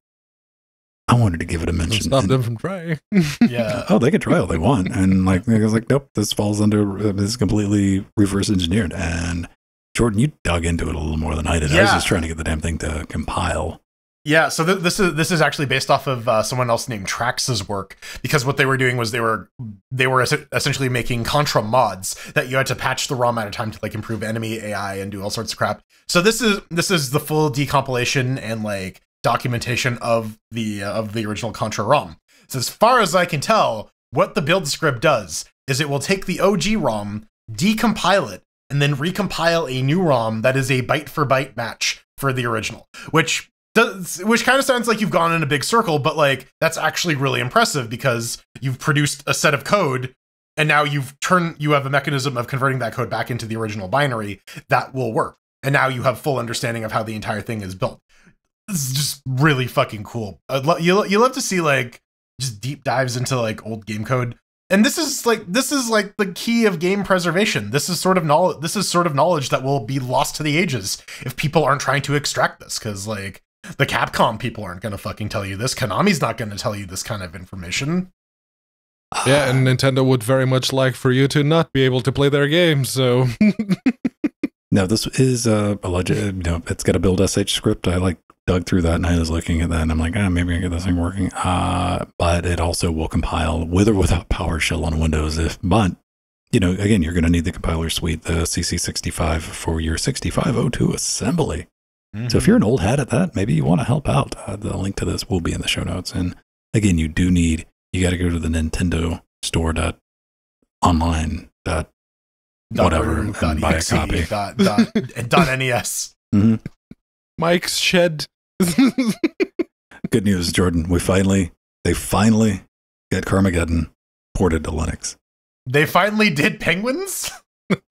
I wanted to give it a mention. Stop And- them from trying. Yeah. oh, they could try all they want, and like I was like, nope, this falls under uh, this is completely reverse engineered. And Jordan, you dug into it a little more than I did. Yeah. I was just trying to get the damn thing to compile. Yeah, so th- this is this is actually based off of uh, someone else named Trax's work because what they were doing was they were they were es- essentially making contra mods that you had to patch the ROM at a time to like improve enemy AI and do all sorts of crap. So this is this is the full decompilation and like documentation of the uh, of the original contra ROM. So as far as I can tell, what the build script does is it will take the OG ROM, decompile it, and then recompile a new ROM that is a byte for byte match for the original, which does, which kind of sounds like you've gone in a big circle, but like that's actually really impressive because you've produced a set of code and now you've turned you have a mechanism of converting that code back into the original binary that will work. And now you have full understanding of how the entire thing is built. This is just really fucking cool. You you love to see like just deep dives into like old game code. And this is like this is like the key of game preservation. This is sort of knowledge. This is sort of knowledge that will be lost to the ages if people aren't trying to extract this. Because like the Capcom people aren't going to fucking tell you this. Konami's not going to tell you this kind of information. yeah, and Nintendo would very much like for you to not be able to play their games. So No, this is uh, a legit. You know, it's got a build sh script. I like dug through that and I was looking at that and I'm like, ah, maybe I get this thing working. Uh, but it also will compile with or without PowerShell on Windows. If but you know, again, you're going to need the compiler suite, the CC65 for your 6502 assembly. So if you're an old hat at that, maybe you want to help out. Uh, the link to this will be in the show notes. And again, you do need you got to go to the Nintendo store dot online dot Dot whatever, room, and buy a copy. Dot, dot, dot NES. Mhm. Mike's shed. Good news, Jordan. We finally, they finally got Carmageddon ported to Linux. They finally did penguins.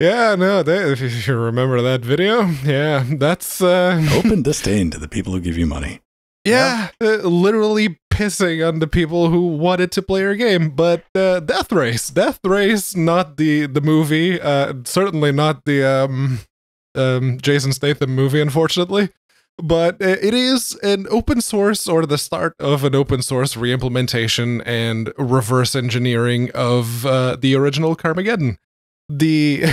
yeah, no, that, if you remember that video, yeah, that's uh, Open disdain to the people who give you money. yeah, uh, literally pissing on the people who wanted to play your game. But uh, Death Race, Death Race, not the the movie, uh, certainly not the um, um, Jason Statham movie, unfortunately. But uh, it is an open source or the start of an open source reimplementation and reverse engineering of uh, the original Carmageddon. The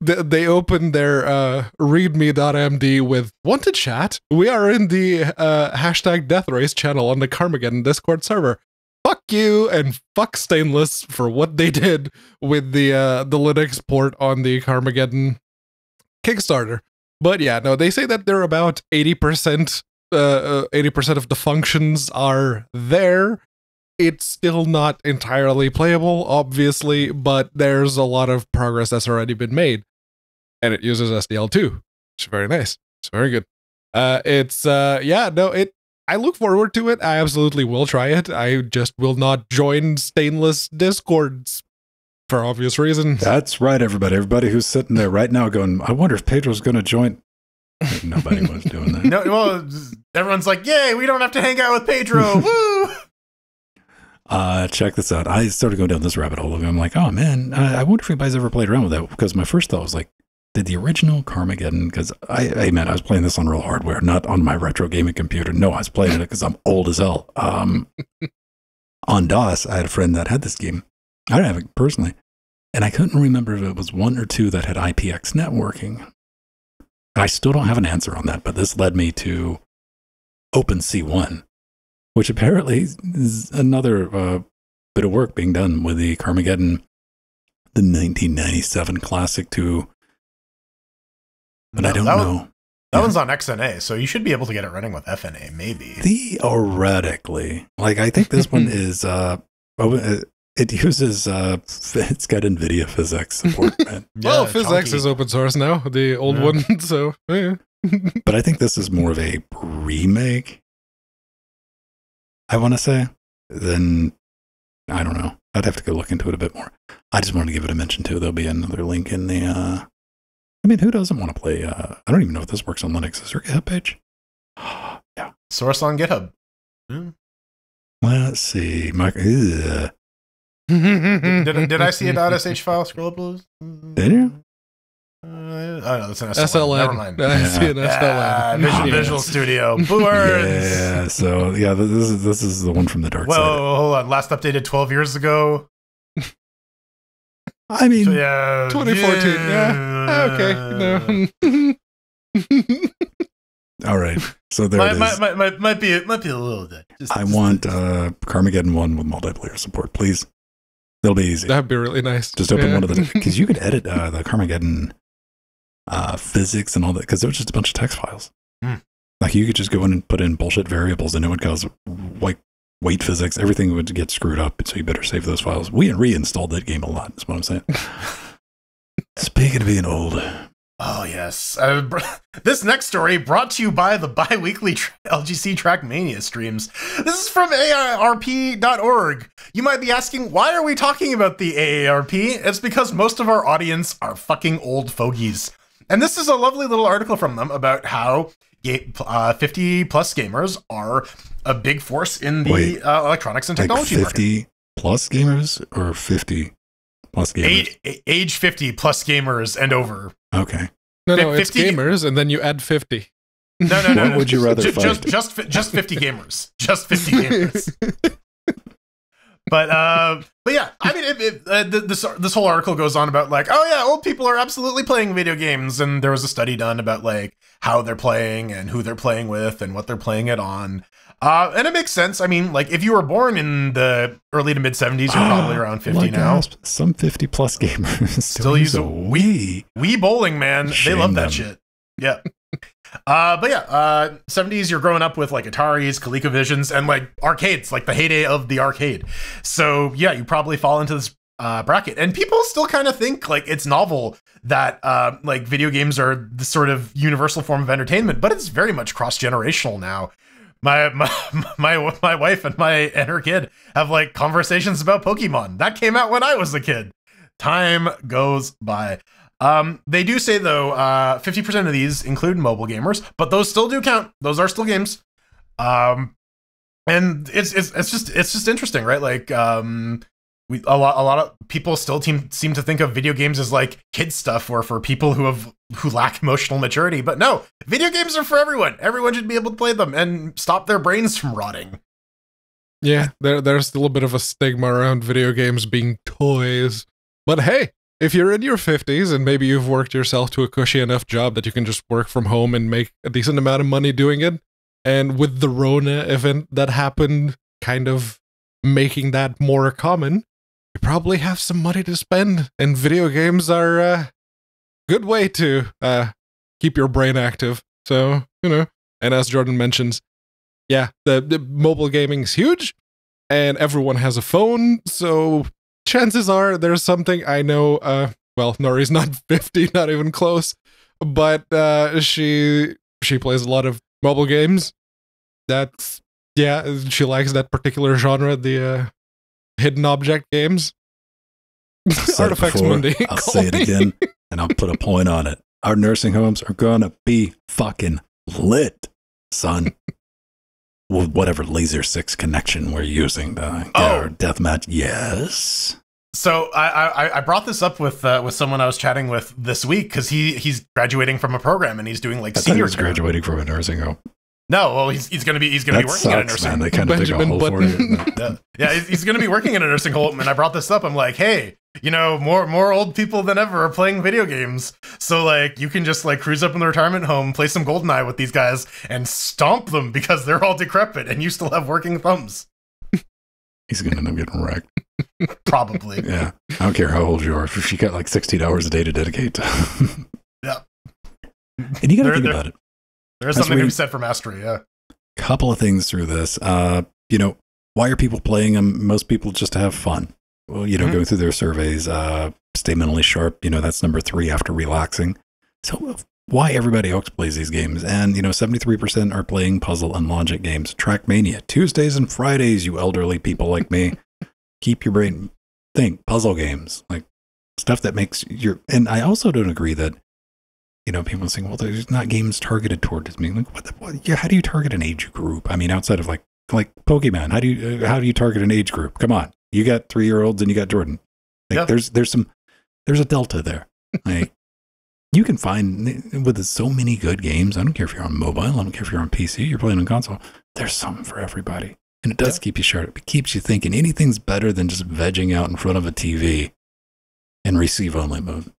they, they open their uh, readme.md with want to chat. We are in the uh, hashtag death race channel on the carmageddon discord server. Fuck you and fuck stainless for what they did with the uh, the linux port on the carmageddon kickstarter. But yeah no they say that they're about 80% uh, uh, 80% of the functions are there it's still not entirely playable, obviously, but there's a lot of progress that's already been made. And it uses SDL2. It's very nice. It's very good. Uh it's uh yeah, no, it I look forward to it. I absolutely will try it. I just will not join stainless discords for obvious reasons. That's right, everybody. Everybody who's sitting there right now going, I wonder if Pedro's going to join. Nobody was doing that. No, well, everyone's like, "Yay, we don't have to hang out with Pedro!" Woo! Uh, check this out. I started going down this rabbit hole. And I'm like, oh man, I, I wonder if anybody's ever played around with that. Because my first thought was like, did the original Carmageddon? Because I, I man, I was playing this on real hardware, not on my retro gaming computer. No, I was playing it because I'm old as hell. Um, on DOS, I had a friend that had this game. I didn't have it personally, and I couldn't remember if it was one or two that had IPX networking. I still don't have an answer on that, but this led me to OpenC1 which apparently is another uh, bit of work being done with the Carmageddon, the 1997 classic too. But No, I don't that was- know. That Yeah. one's on XNA, so you should be able to get it running with FNA, maybe. Theoretically, like I think this one is. Uh, oh, uh, it uses. Uh, it's got NVIDIA physics support, man. well, Yeah, PhysX chunky. is open source now, the old Yeah. one. So, yeah. but I think this is more of a remake. I want to say. Then I don't know. I'd have to go look into it a bit more. I just wanted to give it a mention too. There'll be another link in the. Uh, I mean, who doesn't want to play? Uh, I don't even know if this works on Linux. Is there a GitHub page? yeah. Source on GitHub. Hmm. Let's see. My. Did, did, did I see a .sh file scroll up? Did Did you? Uh, oh no, that's an SLN. SLN. Never mind. I see an Ah, SLN. Visual, Visual Studio. Boards. Yeah. So yeah, this is this is the one from the dark Whoa, side. hold on. Last updated 12 years ago. I mean, So, yeah. 2014. Yeah. Okay. No. all right. So there might, it is. might, might, might, might be might be a little bit. Just- I just- want uh, Carmageddon one with multiplayer support, please. That'll be easy. That'd be really nice. Just open Yeah. one of the because you could edit uh, the Carmageddon uh, physics and all that because it was just a bunch of text files. Hmm. Like you could just go in and put in bullshit variables and it would cause like weight physics. Everything would get screwed up. So you better save those files. We reinstalled that game a lot. That's what I'm saying. Speaking of being old, Oh yes. Uh, this next story brought to you by the bi-weekly tr- LGC Trackmania streams. This is from AARP.org. You might be asking, why are we talking about the AARP? It's because most of our audience are fucking old fogies. And this is a lovely little article from them about how uh, 50 plus gamers are a big force in the Wait. uh, electronics and like technology market. 50 plus gamers or 50 plus gamers? Age, age 50 plus gamers and over. Okay. No, no, it's 50 gamers, and then you add 50. No, no, no. What no. would you rather Ju- fight? Just, just, just fifty gamers. Just fifty gamers. But, uh, but yeah, I mean, it, it, uh, this this whole article goes on about like, oh yeah, old people are absolutely playing video games, and there was a study done about like how they're playing and who they're playing with and what they're playing it on. Uh, and it makes sense. I mean, like if you were born in the early to mid '70s, you're probably around 50 Like now. us, Some 50 plus gamers Still use a Wii. Wii bowling, man. Shame they love that shit. Yeah. Uh, but yeah, uh, 70s, you're growing up with like Ataris, ColecoVisions, and like arcades, like the heyday of the arcade. So yeah, you probably fall into this uh, bracket. And people still kind of think like it's novel that uh, like video games are the sort of universal form of entertainment, but it's very much cross generational now. My, my my my wife and my and her kid have like conversations about Pokemon. That came out when I was a kid. Time goes by. Um, they do say though, uh, 50% of these include mobile gamers, but those still do count. Those are still games. Um, and it's it's it's just it's just interesting, right? Like, um, we a lot a lot of people still team, seem to think of video games as like kid stuff or for people who have who lack emotional maturity. But no, video games are for everyone. Everyone should be able to play them and stop their brains from rotting. Yeah, there, there's still a little bit of a stigma around video games being toys. But hey, if you're in your 50s and maybe you've worked yourself to a cushy enough job that you can just work from home and make a decent amount of money doing it, and with the Rona event that happened, kind of making that more common, you probably have some money to spend, and video games are a good way to uh, keep your brain active. So, you know, and as Jordan mentions, yeah, the, the mobile gaming is huge and everyone has a phone. So chances are there's something I know. Uh, well, Nori's not 50, not even close, but uh, she she plays a lot of mobile games. That's yeah, she likes that particular genre, the uh, hidden object games. Artifex Mundi. I'll say it again, and I'll put a point on it. Our nursing homes are gonna be fucking lit, son. With whatever laser six connection we're using get oh. deathmatch. Yes. So I, I, I brought this up with uh, with someone I was chatting with this week because he he's graduating from a program and he's doing like I senior. He graduating from a nursing home. No, well, he's, he's gonna be he's gonna that be working sucks, at a nursing. Man. They kind of dig a hole Button. for you. yeah, yeah, he's gonna be working in a nursing home, and I brought this up. I'm like, hey, you know, more more old people than ever are playing video games. So like, you can just like cruise up in the retirement home, play some Goldeneye with these guys, and stomp them because they're all decrepit, and you still have working thumbs. He's gonna end up getting wrecked. Probably. yeah. I don't care how old you are. If you got like 16 hours a day to dedicate to. yeah. And you got to think about it. There's something to be said for mastery. Yeah. Couple of things through this. Uh, you know, why are people playing them? Most people just have fun. Well, you know, mm-hmm. going through their surveys, uh, stay mentally sharp. You know, that's number three after relaxing. So why everybody else plays these games. And, you know, 73% are playing puzzle and logic games. Trackmania, Tuesdays and Fridays, you elderly people like me. Keep your brain think puzzle games like stuff that makes your and i also don't agree that you know people saying well there's not games targeted towards me like what, the, what yeah how do you target an age group? I mean outside of like like pokemon how do you uh, how do you target an age group? Come on. You got three year olds and you got jordan. Like yep. there's there's some there's a delta there. Like you can find with so many good games i don't care if you're on mobile i don't care if you're on pc you're playing on console there's something for everybody and it does keep you sharp. It keeps you thinking anything's better than just vegging out in front of a TV in receive only mode.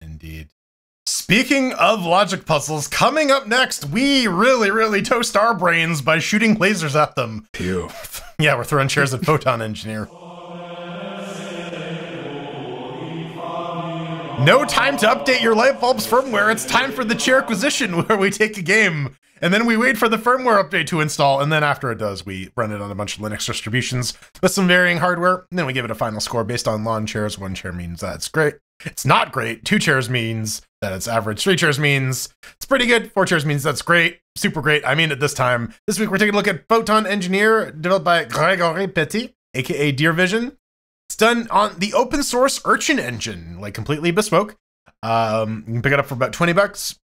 Indeed. Speaking of logic puzzles, coming up next, we really, really toast our brains by shooting lasers at them. Pew. yeah, we're throwing chairs at Photon Engineer. No time to update your light bulb's firmware. It's time for the chair acquisition, where we take a game and then we wait for the firmware update to install. And then after it does, we run it on a bunch of Linux distributions with some varying hardware. And then we give it a final score based on lawn chairs. One chair means that it's great. It's not great. Two chairs means that it's average. Three chairs means it's pretty good. Four chairs means that's great. Super great. I mean it this time. This week we're taking a look at Photon Engineer, developed by Gregory Petit, aka Deer Vision. Done on the open source Urchin engine, like completely bespoke. Um, you can pick it up for about 20 bucks.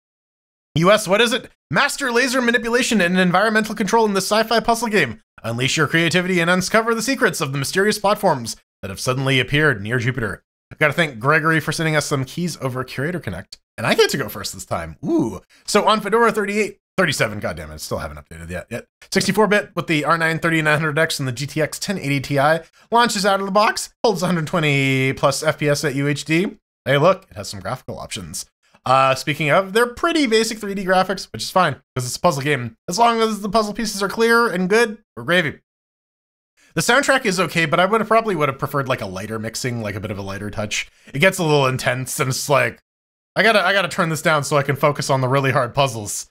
US, what is it? Master laser manipulation and environmental control in this sci fi puzzle game. Unleash your creativity and uncover the secrets of the mysterious platforms that have suddenly appeared near Jupiter. I've got to thank Gregory for sending us some keys over Curator Connect. And I get to go first this time. Ooh. So on Fedora 38, 37, goddammit, it, still haven't updated yet. Yet 64-bit with the R9 3900X and the GTX 1080 Ti launches out of the box, holds 120 plus FPS at UHD. Hey, look, it has some graphical options. Uh, speaking of, they're pretty basic 3D graphics, which is fine because it's a puzzle game. As long as the puzzle pieces are clear and good, we're gravy. The soundtrack is okay, but I would have probably would have preferred like a lighter mixing, like a bit of a lighter touch. It gets a little intense, and it's like I gotta I gotta turn this down so I can focus on the really hard puzzles.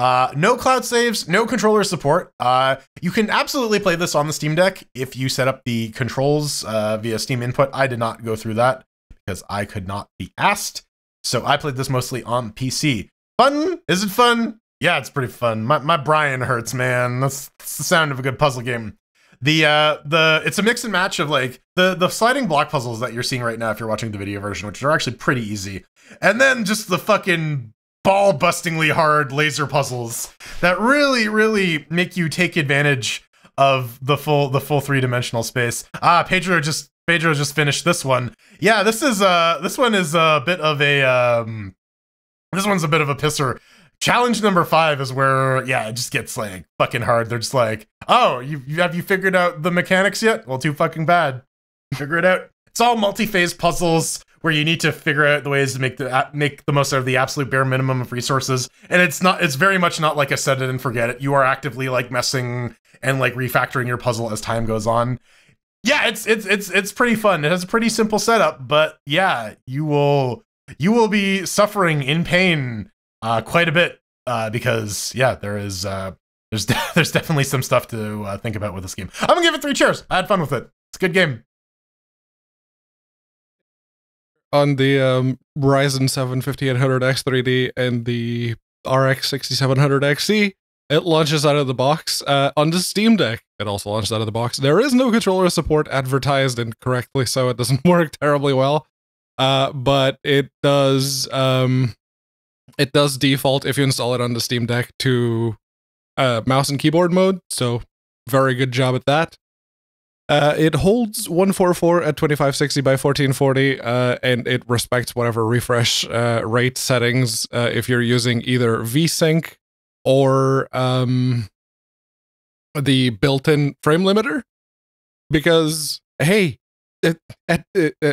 Uh, no cloud saves, no controller support. Uh, you can absolutely play this on the Steam Deck if you set up the controls uh, via Steam input. I did not go through that because I could not be asked. So I played this mostly on PC. Fun? Is it fun? Yeah, it's pretty fun. My my Brian hurts, man. That's, that's the sound of a good puzzle game. The uh the it's a mix and match of like the the sliding block puzzles that you're seeing right now if you're watching the video version, which are actually pretty easy. And then just the fucking ball bustingly hard laser puzzles that really really make you take advantage of the full the full three-dimensional space. Ah, Pedro just Pedro just finished this one. Yeah, this is uh this one is a bit of a um this one's a bit of a pisser. Challenge number five is where yeah, it just gets like fucking hard. They're just like, oh, you you have you figured out the mechanics yet? Well, too fucking bad. Figure it out. It's all multi-phase puzzles where you need to figure out the ways to make the make the most out of the absolute bare minimum of resources. And it's not it's very much not like a set it and forget it. You are actively like messing and like refactoring your puzzle as time goes on. Yeah, it's it's it's it's pretty fun. It has a pretty simple setup, but yeah, you will you will be suffering in pain uh, quite a bit uh, because yeah, there is uh, there's de- there's definitely some stuff to uh, think about with this game. I'm gonna give it three cheers. I had fun with it. It's a good game. On the um, Ryzen 7 5800X 3D and the RX 6700 XT. It launches out of the box. Uh, on the Steam Deck, it also launches out of the box. There is no controller support advertised, and correctly so. It doesn't work terribly well, uh, but it does. Um, it does default if you install it on the Steam Deck to uh, mouse and keyboard mode. So very good job at that. Uh, it holds 144 at 2560 by 1440, uh, and it respects whatever refresh uh, rate settings uh, if you're using either VSync or um, the built-in frame limiter. Because hey, at at,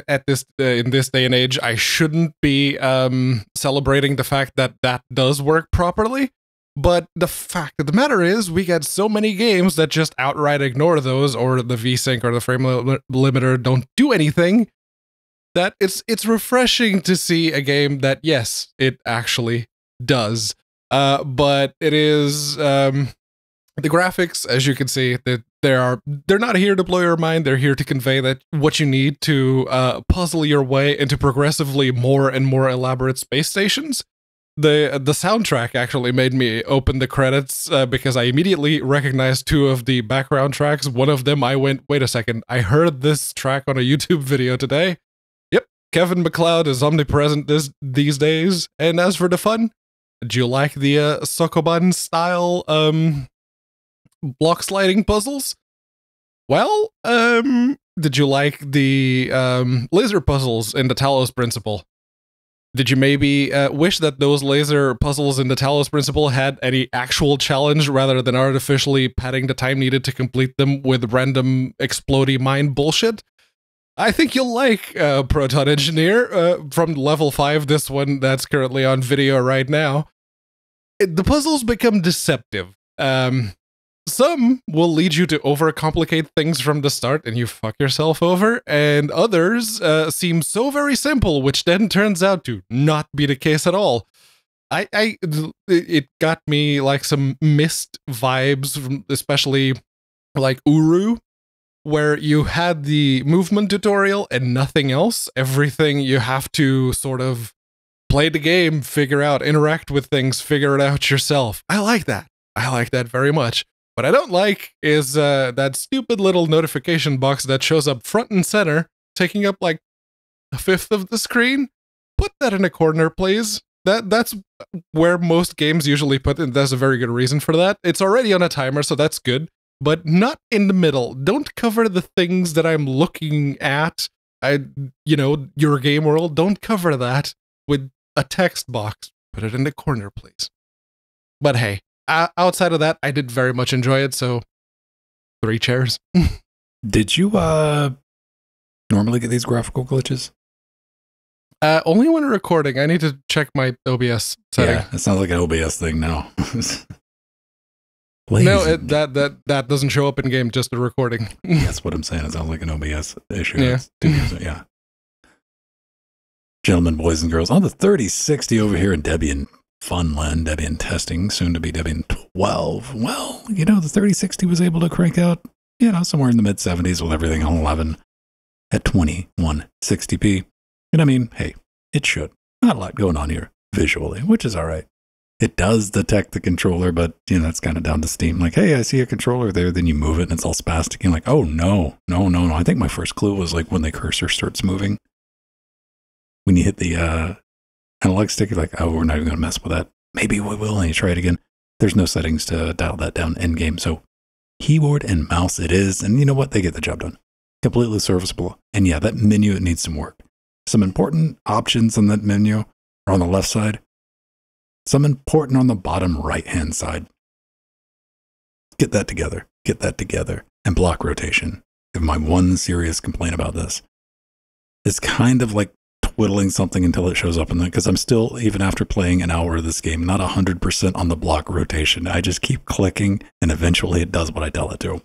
at this uh, in this day and age, I shouldn't be um, celebrating the fact that that does work properly. But the fact of the matter is, we get so many games that just outright ignore those, or the VSync or the frame li- limiter don't do anything. That it's it's refreshing to see a game that yes, it actually does. Uh, but it is um, the graphics, as you can see, that they are they're not here to blow your mind. They're here to convey that what you need to uh, puzzle your way into progressively more and more elaborate space stations the the soundtrack actually made me open the credits uh, because I immediately recognized two of the background tracks. One of them, I went, wait a second, I heard this track on a YouTube video today. Yep, Kevin MacLeod is omnipresent this these days. And as for the fun, do you like the uh, Sokoban style um block sliding puzzles? Well, um, did you like the um laser puzzles in the Talos Principle? Did you maybe uh, wish that those laser puzzles in the Talos Principle had any actual challenge rather than artificially padding the time needed to complete them with random explodey mind bullshit? I think you'll like uh, Photon Engineer uh, from level 5, this one that's currently on video right now. It, the puzzles become deceptive. Um, some will lead you to overcomplicate things from the start and you fuck yourself over, and others uh, seem so very simple, which then turns out to not be the case at all. I, I, it got me like some Myst vibes, from especially like Uru, where you had the movement tutorial and nothing else. Everything you have to sort of play the game, figure out, interact with things, figure it out yourself. I like that. I like that very much. What I don't like is uh, that stupid little notification box that shows up front and center, taking up like a fifth of the screen. Put that in a corner, please. That that's where most games usually put it. There's a very good reason for that. It's already on a timer, so that's good. But not in the middle. Don't cover the things that I'm looking at. I, you know, your game world. Don't cover that with a text box. Put it in the corner, please. But hey, uh, outside of that, I did very much enjoy it. So, three chairs. Did you uh normally get these graphical glitches? Uh, only when recording. I need to check my OBS setting. Yeah, it sounds like an OBS thing now. no, it, that that that doesn't show up in game. Just the recording. That's what I'm saying. It sounds like an OBS issue. Yeah. yeah. Gentlemen, boys, and girls, on the 3060 over here in Debian Funland, Debian testing, soon to be Debian 12. Well, you know, the 3060 was able to crank out, you know, somewhere in the mid 70s with everything on 11 at 2160p. And I mean, hey, it should. Not a lot going on here visually, which is all right. It does detect the controller, but you know, that's kind of down to Steam. Like, hey, I see a controller there. Then you move it and it's all spastic. And like, oh no, no, no, no. I think my first clue was like when the cursor starts moving. When you hit the uh, analog stick, you're like, oh, we're not even going to mess with that. Maybe we will. And you try it again. There's no settings to dial that down end game. So keyboard and mouse it is. And you know what? They get the job done. Completely serviceable. And yeah, that menu, it needs some work. Some important options on that menu are on the left side. Some important on the bottom right hand side. Get that together. Get that together. And block rotation. If my one serious complaint about this. It's kind of like twiddling something until it shows up in the because I'm still even after playing an hour of this game not hundred percent on the block rotation. I just keep clicking and eventually it does what I tell it to.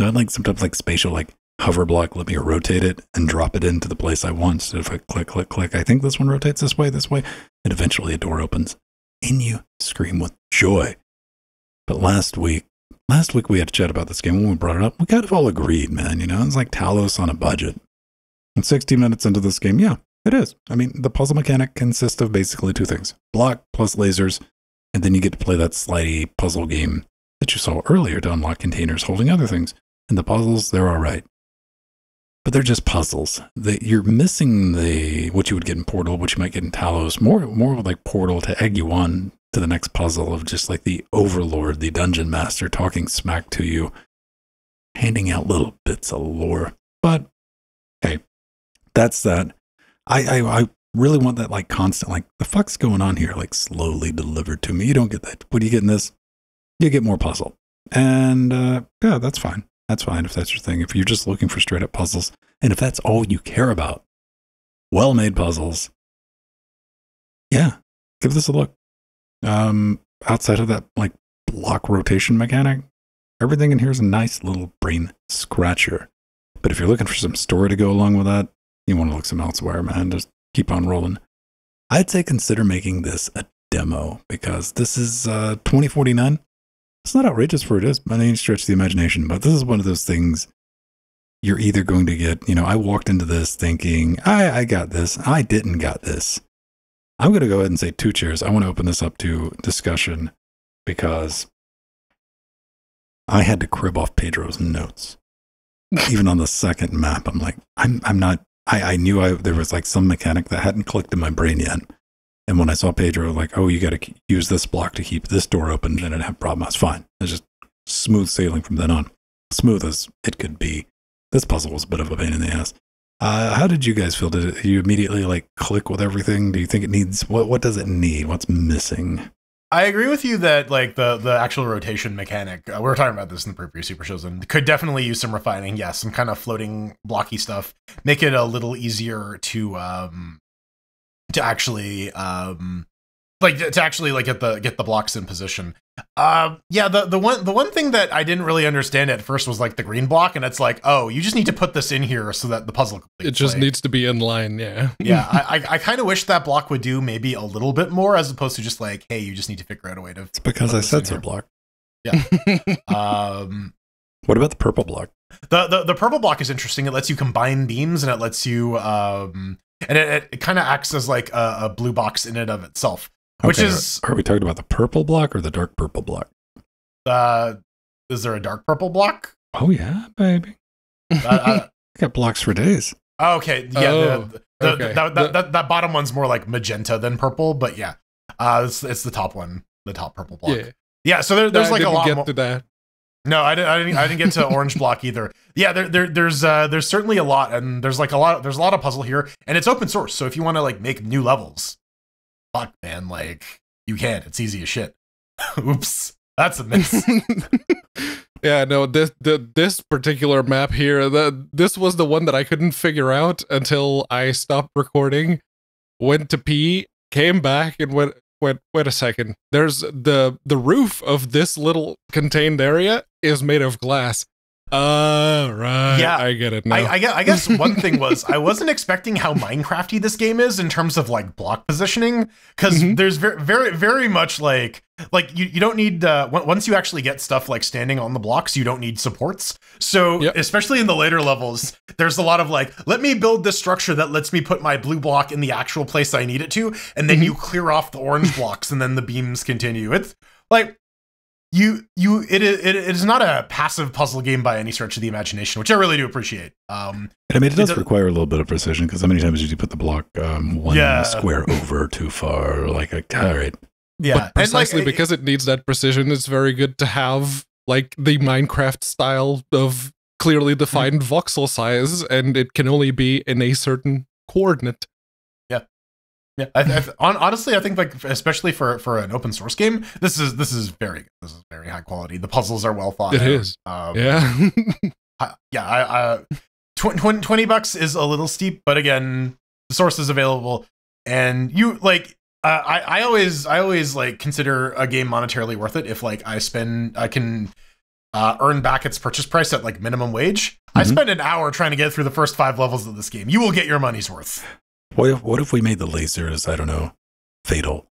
So I like sometimes like spatial like hover block, let me rotate it and drop it into the place I want. So if I click, click, click, I think this one rotates this way, this way, and eventually a door opens and you scream with joy. But last week, last week we had to chat about this game when we brought it up. We kind of all agreed, man. You know, it's like Talos on a budget. And 60 minutes into this game, yeah, it is. I mean, the puzzle mechanic consists of basically two things block plus lasers, and then you get to play that slidey puzzle game that you saw earlier to unlock containers holding other things. And the puzzles, they're all right. But they're just puzzles. That you're missing the what you would get in Portal, what you might get in Talos, more more like Portal to egg you on to the next puzzle of just like the overlord, the dungeon master talking smack to you, handing out little bits of lore. But hey, that's that. I, I, I really want that like constant, like the fuck's going on here, like slowly delivered to me. You don't get that. What do you get in this? You get more puzzle. And uh, yeah, that's fine. That's fine if that's your thing. If you're just looking for straight up puzzles, and if that's all you care about, well made puzzles, yeah, give this a look. Um, outside of that, like block rotation mechanic, everything in here is a nice little brain scratcher. But if you're looking for some story to go along with that, you want to look some elsewhere, man. Just keep on rolling. I'd say consider making this a demo because this is uh, 2049. It's not outrageous for it is by any stretch of the imagination, but this is one of those things you're either going to get, you know, I walked into this thinking, I, I got this. I didn't got this. I'm going to go ahead and say two cheers. I want to open this up to discussion because I had to crib off Pedro's notes. Even on the second map, I'm like, I'm, I'm not, I, I knew I, there was like some mechanic that hadn't clicked in my brain yet. And when I saw Pedro, like, oh, you got to use this block to keep this door open, and I didn't have problem. I was fine. It's just smooth sailing from then on. Smooth as it could be. This puzzle was a bit of a pain in the ass. Uh, how did you guys feel? Did it, you immediately like click with everything? Do you think it needs what? What does it need? What's missing? I agree with you that like the the actual rotation mechanic. Uh, we were talking about this in the previous Super Shows, and could definitely use some refining. Yes, some kind of floating blocky stuff. Make it a little easier to um to actually um like to actually like get the get the blocks in position. Uh, yeah, the the one the one thing that I didn't really understand at first was like the green block, and it's like, oh, you just need to put this in here so that the puzzle. It just play. needs to be in line. Yeah. yeah, I I, I kind of wish that block would do maybe a little bit more as opposed to just like, hey, you just need to figure out a way to. It's because I said so. Block. Yeah. um. What about the purple block? The, the the purple block is interesting. It lets you combine beams and it lets you um and it, it, it kind of acts as like a, a, blue box in and of itself. Which is are, are we talking about the purple block or the dark purple block? Uh, is there a dark purple block? Oh yeah, baby. Uh, uh, I got blocks for days. Okay, yeah. Oh, the, the, okay. That, that, that, that, bottom one's more like magenta than purple, but yeah, uh, it's, it's the top one, the top purple block. Yeah, yeah. So there, there's I like a lot get more. To that. No, I didn't, I didn't. I didn't get to orange block either. Yeah, there, there, there's, uh, there's certainly a lot, and there's like a lot. There's a lot of puzzle here, and it's open source. So if you want to like make new levels, fuck, man, like you can. It's easy as shit. Oops, that's a miss. yeah, no, this the, this particular map here, the this was the one that I couldn't figure out until I stopped recording, went to pee, came back, and went wait wait a second there's the the roof of this little contained area is made of glass uh right yeah i get it now. I, I, guess, I guess one thing was i wasn't expecting how minecrafty this game is in terms of like block positioning because mm-hmm. there's very very very much like like you, you don't need uh, once you actually get stuff like standing on the blocks you don't need supports so yep. especially in the later levels there's a lot of like let me build this structure that lets me put my blue block in the actual place i need it to and then mm-hmm. you clear off the orange blocks and then the beams continue it's like you you it is it is not a passive puzzle game by any stretch of the imagination, which I really do appreciate. Um, I mean, it does it require a little bit of precision because how many times did you put the block um, one yeah. square over too far? Like, a, all right, yeah, but precisely like, because it, it needs that precision, it's very good to have like the Minecraft style of clearly defined mm-hmm. voxel size, and it can only be in a certain coordinate. Yeah, I, I, on, honestly, I think like especially for for an open source game, this is this is very good. This is very high quality. The puzzles are well thought. It out. is. Um, yeah, I, yeah. I, I tw- 20 bucks is a little steep, but again, the source is available, and you like. Uh, I I always I always like consider a game monetarily worth it if like I spend I can uh, earn back its purchase price at like minimum wage. I Mhm. spend an hour trying to get through the first five levels of this game. You will get your money's worth. What if what if we made the lasers? I don't know, fatal.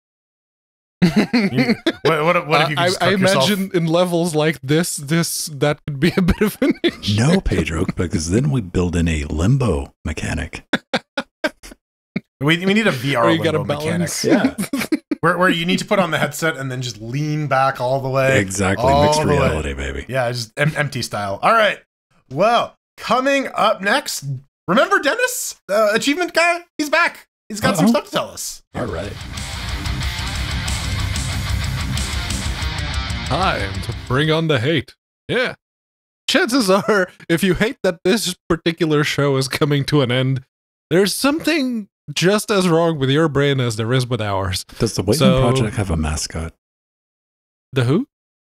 You- what, what, if- what if you could I, I imagine in levels like this, this that could be a bit of an issue. No, Pedro, because then we build in a limbo mechanic. we, we need a VR Or you gotta limbo mechanic. Yeah, where, where you need to put on the headset and then just lean back all the way. exactly. all Mixed the way. reality, baby. Yeah, just em- empty style. All right. Well, coming up next, remember Dennis, uh, achievement guy? He's back. He's got some Uh-oh. stuff to tell us. All right. Time to bring on the hate. Yeah. Chances are, if you hate that this particular show is coming to an end, there's something just as wrong with your brain as there is with ours. Does the Wayland So- Project have a mascot? The who?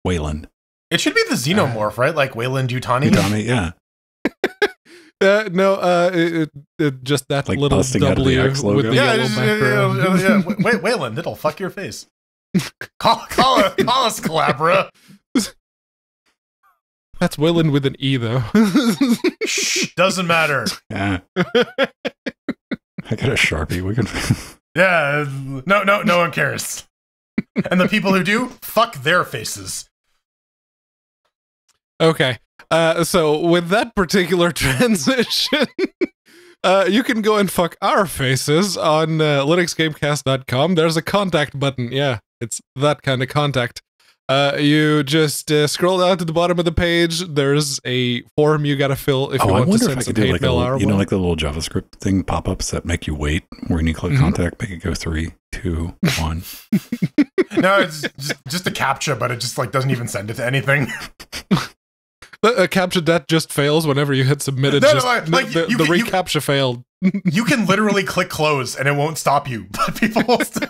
Wayland. It should be the xenomorph, right? Like Weyland Yutani. Utami, yeah. Uh, no, uh, it, it, it- just that Like little busting out of the W X with logo? the Yeah, yellow just- yeah, yeah, background. yeah, yeah. Wait, Wayland, it'll fuck your face. Call, call, us- call us, Collabora. That's Wayland with an E, though. Shh, doesn't matter. Yeah. I got a sharpie. We can. Yeah, no, no, no one cares. And the people who do, fuck their faces. Okay. Uh, so with that particular transition, uh, you can go and fuck our faces on uh, linuxgamecast.com. There's a contact button. Yeah, it's that kind of contact. Uh, you just uh, scroll down to the bottom of the page. There's a form you gotta fill if you oh, I want to wonder if send I some could do hate like a little, you know, like the little JavaScript thing pop ups that make you wait when you click Mhm. contact, make it go three, two, one. No, it's just, just a captcha, but it just like doesn't even send it to anything. The uh, captcha that just fails whenever you hit submit. It No, no, just, like- the- like, the, you the can- you- failed. You can literally click close and it won't stop you, but people will still.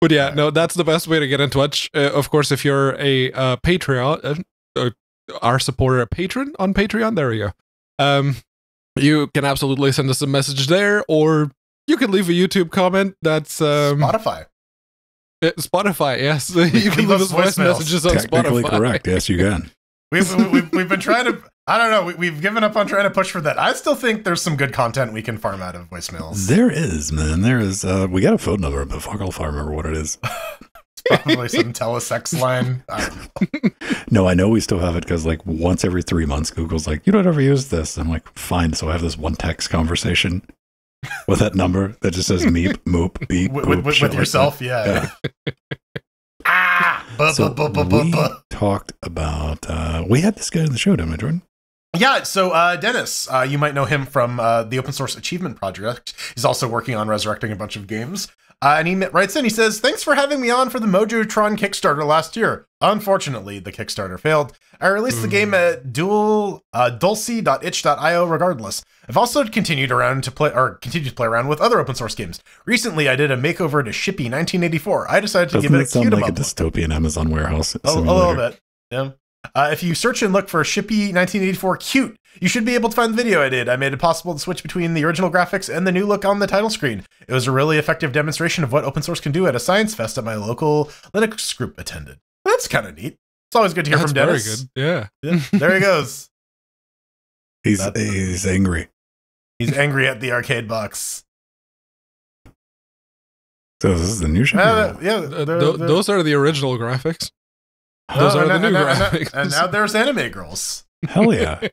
But yeah, no, that's the best way to get in touch. Uh, of course, if you're a uh, Patreon, uh, uh, our supporter, a patron on Patreon, there we go. Um, you can absolutely send us a message there, or you can leave a YouTube comment. That's um, Spotify. Uh, Spotify. Yes, you can leave leave us us voice voicemails. messages on Technically Spotify. correct. Yes, you can. We've, we've, we've been trying to. I don't know. We, we've given up on trying to push for that. I still think there's some good content we can farm out of voicemails. There is, man. There is. Uh, we got a phone number, but fuck if I remember what it is. Probably some telesex line. I. No, I know we still have it because like once every three months, Google's like, you don't ever use this. I'm like, fine. So I have this one text conversation with that number that just says meep, moop, beep, With, boop, with, with, like yourself, that. yeah. Yeah. ah, bu- So bu- bu- we talked about. Uh, we had this guy in the show, didn't we, Jordan? Yeah, so uh, Dennis, uh, you might know him from uh, the Open Source Achievement Project. He's also working on resurrecting a bunch of games. Uh, and he writes in, he says, Thanks for having me on for the Mojotron Kickstarter last year. Unfortunately, the Kickstarter failed. I released the game at dual uh, dulsi.itch.io regardless. I've also continued around to play or continued to play around with other open source games. Recently, I did a makeover to Shippy 1984. I decided to Doesn't give it it a sound cute like a dystopian Amazon warehouse? A, a little bit. Yeah. Uh, if you search and look for Shippy 1984 cute, you should be able to find the video I did. I made it possible to switch between the original graphics and the new look on the title screen. It was a really effective demonstration of what open source can do at a science fest that my local Linux group attended. That's kind of neat. It's always good to hear That's from very good. Yeah. Yeah, there he goes. He's That- he's angry. He's angry at the arcade box. So this is the new show. Uh, yeah, Uh, the- tho- the- those are the original graphics. oh, those are and the now- new and now- graphics. And now there's anime girls. Hell yeah!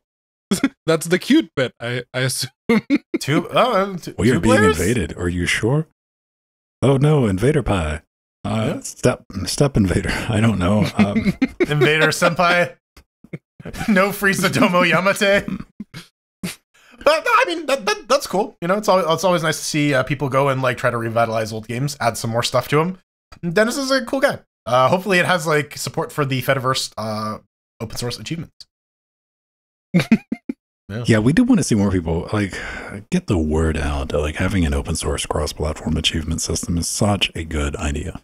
That's the cute bit, I, I assume. Two, oh, two, We are two being players? invaded. Are you sure? Oh no, Invader Pie. Uh, Yeah. Step Step Invader. I don't know. Um, Invader Senpai. no Frieza Domo Yamate. But I mean, that, that, that's cool. You know, it's always, it's always nice to see uh, people go and like try to revitalize old games, add some more stuff to them. Dennis is a cool guy. Uh, hopefully, it has like support for the Fediverse uh, open source achievements. Yeah, we do want to see more people like get the word out. Like having an open source cross platform achievement system is such a good idea.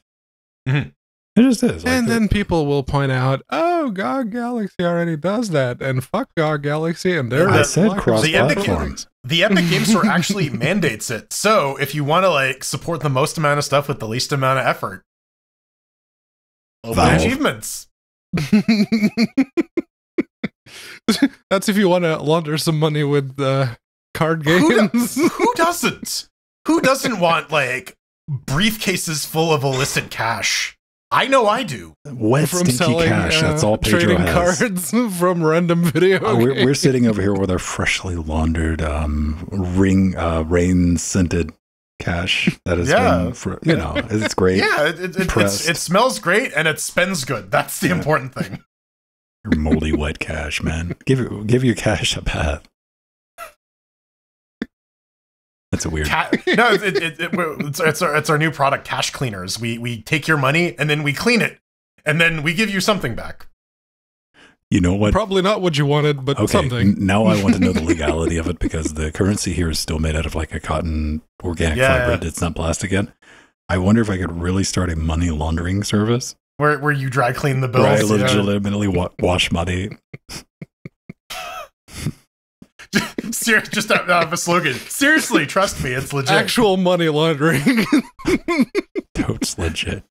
Mhm. It just is. Like, and then people will point out, "Oh, GOG Galaxy already does that," and fuck GOG Galaxy, and they're I the- said cross The Epic- platforms. The Epic Game Store actually mandates it. So if you want to like support the most amount of stuff with the least amount of effort, open Valve. achievements. That's if you want to launder some money with uh, card Who, games. do- who doesn't? Who doesn't want like briefcases full of illicit cash? I know I do. Wet, from stinky selling cash. That's uh, all Pedro trading has. cards from random video. Uh, we're, we're sitting over here with our freshly laundered um, ring, uh, rain scented cash that has Yeah. been, for, you know, it's great. Yeah, it, it, it, it's, it smells great and it spends good. That's the Yeah. important thing. Your moldy wet cash, man. Give give your cash a bath. That's a weird. Ca- no, it, it, it, it, it's, it's, our, it's our new product, Cash Cleaners. We we take your money and then we clean it, and then we give you something back. You know what? Probably not what you wanted, but Okay, something. n- now I want to know the legality of it because the currency here is still made out of like a cotton organic Yeah, fiber. It's not plastic yet. I wonder if I could really start a money laundering service Where where you dry clean the where I bills. yeah. legitimately wa- wash money. Ser- just out out of a slogan. Seriously, trust me, it's legit. Actual money laundering. Totes legit.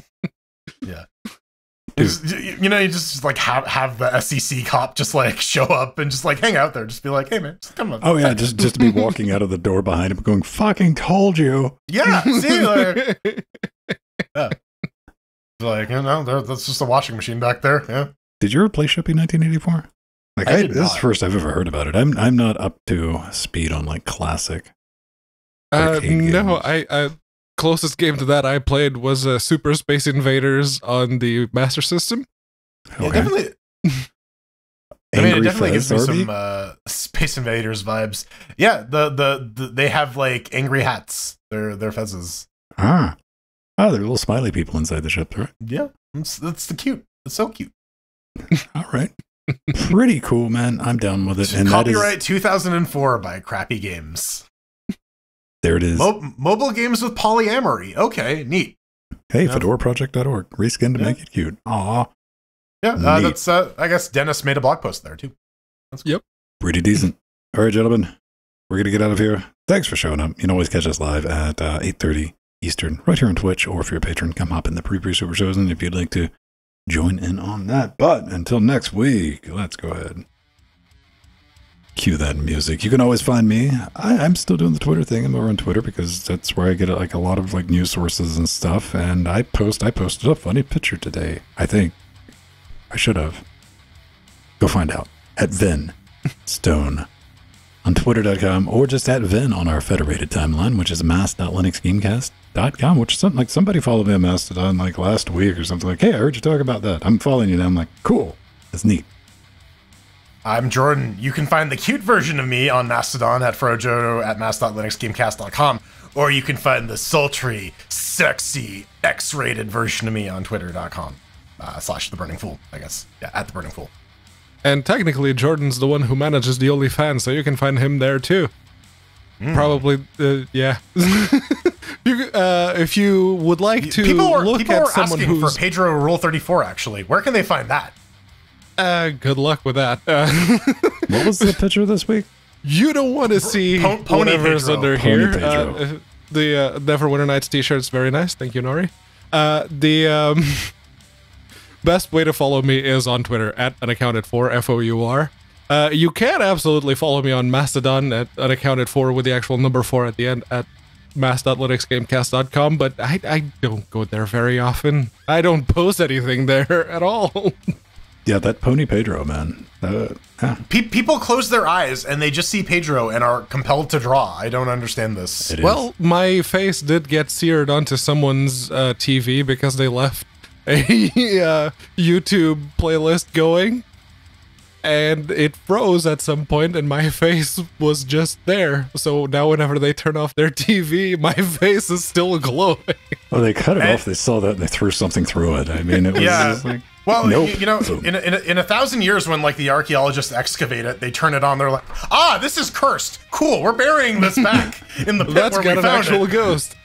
Just- you you know, you just just, like have have the SEC cop just like show up and just like hang out there, just be like, hey man, just come on. Oh yeah, just just to be walking out of the door behind him, going "fucking told you." yeah, see, like, like you know, that's just a washing machine back there. Yeah, Did you ever play Shippy 1984? Like I I, this is the first I've ever heard about it. I'm I'm not up to speed on like classic. Uh, no, games. I, I closest game to that I played was uh, Super Space Invaders on the Master System. yeah, definitely. I mean, it definitely gives me some uh, Space Invaders vibes. Yeah, the, the the they have like angry hats. They're they're fezzes. Ah, oh, there are little smiley people inside the ship, right? Yeah, it's that's the cute. It's so cute. All right, pretty cool, man. I'm down with it. And that Copyright is 2004 by Crappy Games. there. It is. Mo- mobile games with polyamory. Okay, neat. hey, yeah. fedoraproject.org. Reskin to Yeah. make it cute. Aw, Yeah, uh, that's. Uh, I guess Dennis made a blog post there too. That's yep. pretty decent. All right, gentlemen, we're gonna get out of here. Thanks for showing up. You can always catch us live at uh, 8:30 Eastern, right here on Twitch. Or if you're a patron, come hop in the pre-pre super and if you'd like to join in on that. But until next week, let's go ahead. Cue that music. You can always find me. I, I'm still doing the Twitter thing. I'm over on Twitter because that's where I get like a lot of like news sources and stuff. And I post. I posted a funny picture today. I think I should have. Go find out at Venn Stone on twitter.com or just at Venn on our federated timeline, which is mass.linuxgamecast.com, which is something like somebody followed me on Mastodon like last week or something like, hey, I heard you talk about that. I'm following you now. I'm like, cool. That's neat. I'm Jordan. You can find the cute version of me on Mastodon at Frojo at mass.linuxgamecast.com, or you can find the sultry, sexy, X-rated version of me on twitter.com uh, slash the Burning Fool. I guess yeah, at the Burning Fool. And technically, Jordan's the one who manages the OnlyFans, so you can find him there too. Hmm. Probably, uh, yeah. you, uh, if you would like to people are, look people at are someone asking who's for Pedro Rule 34. Actually, where can they find that? uh, good luck with that. Uh, What was the picture this week? you don't want to see Po- Pony whatever's Pedro. under Pony here. Pedro. Uh, the uh, Neverwinter Nights t-shirt is very nice. Thank you, Nori. Uh, the um, best way to follow me is on Twitter at unaccounted for F O U R. Uh, you can absolutely follow me on Mastodon at unaccounted for with the actual number four at the end at mass.linuxgamecast.com, but I, I don't go there very often. I don't post anything there at all. Yeah, that Pony Pedro, man. Uh, yeah, Pe- people close their eyes and they just see Pedro and are compelled to draw. I don't understand this. it is. Well, my face did get seared onto someone's uh, TV because they left a uh, YouTube playlist going, and it froze at some point, and my face was just there. So now, whenever they turn off their TV, my face is still glowing. oh, they cut it And- off. They saw that and they threw something through it. I mean, it was Yeah. like, Well, Nope. you, you know, in a, in, a, in a thousand years, when like the archaeologists excavate it, they turn it on. They're like, "Ah, this is cursed. Cool, we're burying this back in the pit That's where got we an found actual it." ghost.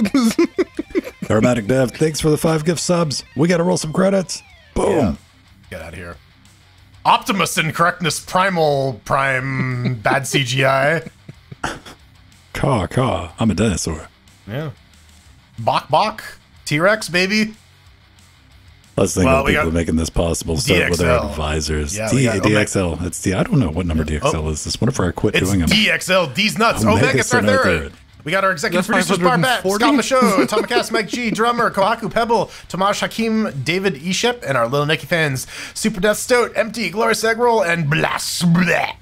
Aromatic Dev, thanks for the five gift subs. We got to roll some credits. Boom. Yeah. Get out of here. Optimus Incorrectness Primal Prime Bad CGI. Caw, caw. I'm a dinosaur. Yeah. Bok Bok. T Rex, baby. Let's think Well, of we people making this possible. Start with our advisors. Yeah, D- we got Omega- DXL. It's D. I don't know what number oh. DXL is. This whenever I quit It's doing them. DXL. These nuts. Omega Omega Star Star Third. Third. We got our executive That's producers Barbette, 540? Scott Michaud, Atomic Mike G, Drummer, Kohaku Pebble, Tomash Hakim, David Eshep, and our Little Nicky fans, Super Death Stoat, Empty, Glorious Eggroll, and Blas Bleh.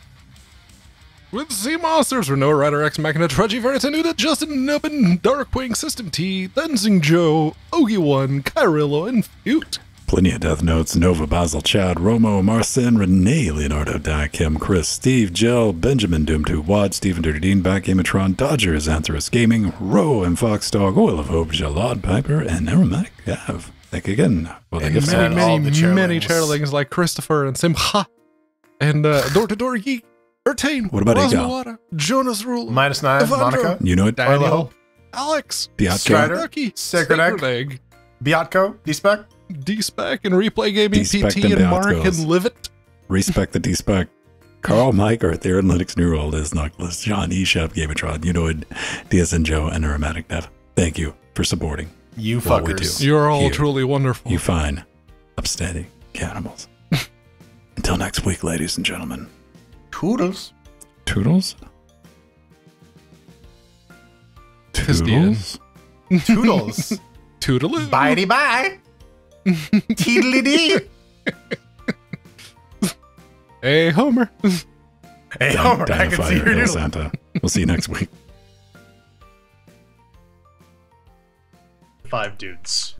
With Sea Monsters, Renault Rider X Machina, Trudgy Veritanuda, Justin Nubbin, Darkwing, System T, Denzing Joe, Ogi1, Kyrillo, and Fute. Plenty of Death Notes, Nova, Basil, Chad, Romo, Marcin, Renee, Leonardo, Di, Kim, Chris, Steve, Jill, Benjamin, Doom 2, Wad, Stephen Dirty Dean, Backgamatron, Dodger, Xanthorus Gaming, Ro and Fox Dog, Oil of Hope, Jalad Piper, and Aromatic Gav. Thank you again for the And gift many, and many, the many chairlings. chairlings like Christopher and Simcha, and uh, Door to Door Geek, Ertain, What about Ego? Rosmawada, Jonas Rule, Minus nine, Evandro. Monica, You know it? Oil Daniel, Alex, Piatko. Strider. Ducky, Sacred Egg. Egg, Biatko, D-Spec, D-Spec, and Replay Gaming, D-Spec PT, them and Mark, Biatkos. and Livet. Respect the D-Spec. Carl, Mike, Earth, Aaron, Linux, New World, is Knuckles, John, Eshep, Gamatron, you know it, DSN Joe, and Aromatic Dev. Thank you for supporting. You fuckers. You're all Here. truly wonderful. You fine, upstanding animals. Until next week, ladies and gentlemen. Toodles. Toodles? Tis the end. Toodles? Toodles. Toodaloo. Bitey bye. Teedly dee. Hey, Homer. Hey, Homer, I can see your Hill noodle. Santa. We'll see you next week. Five dudes.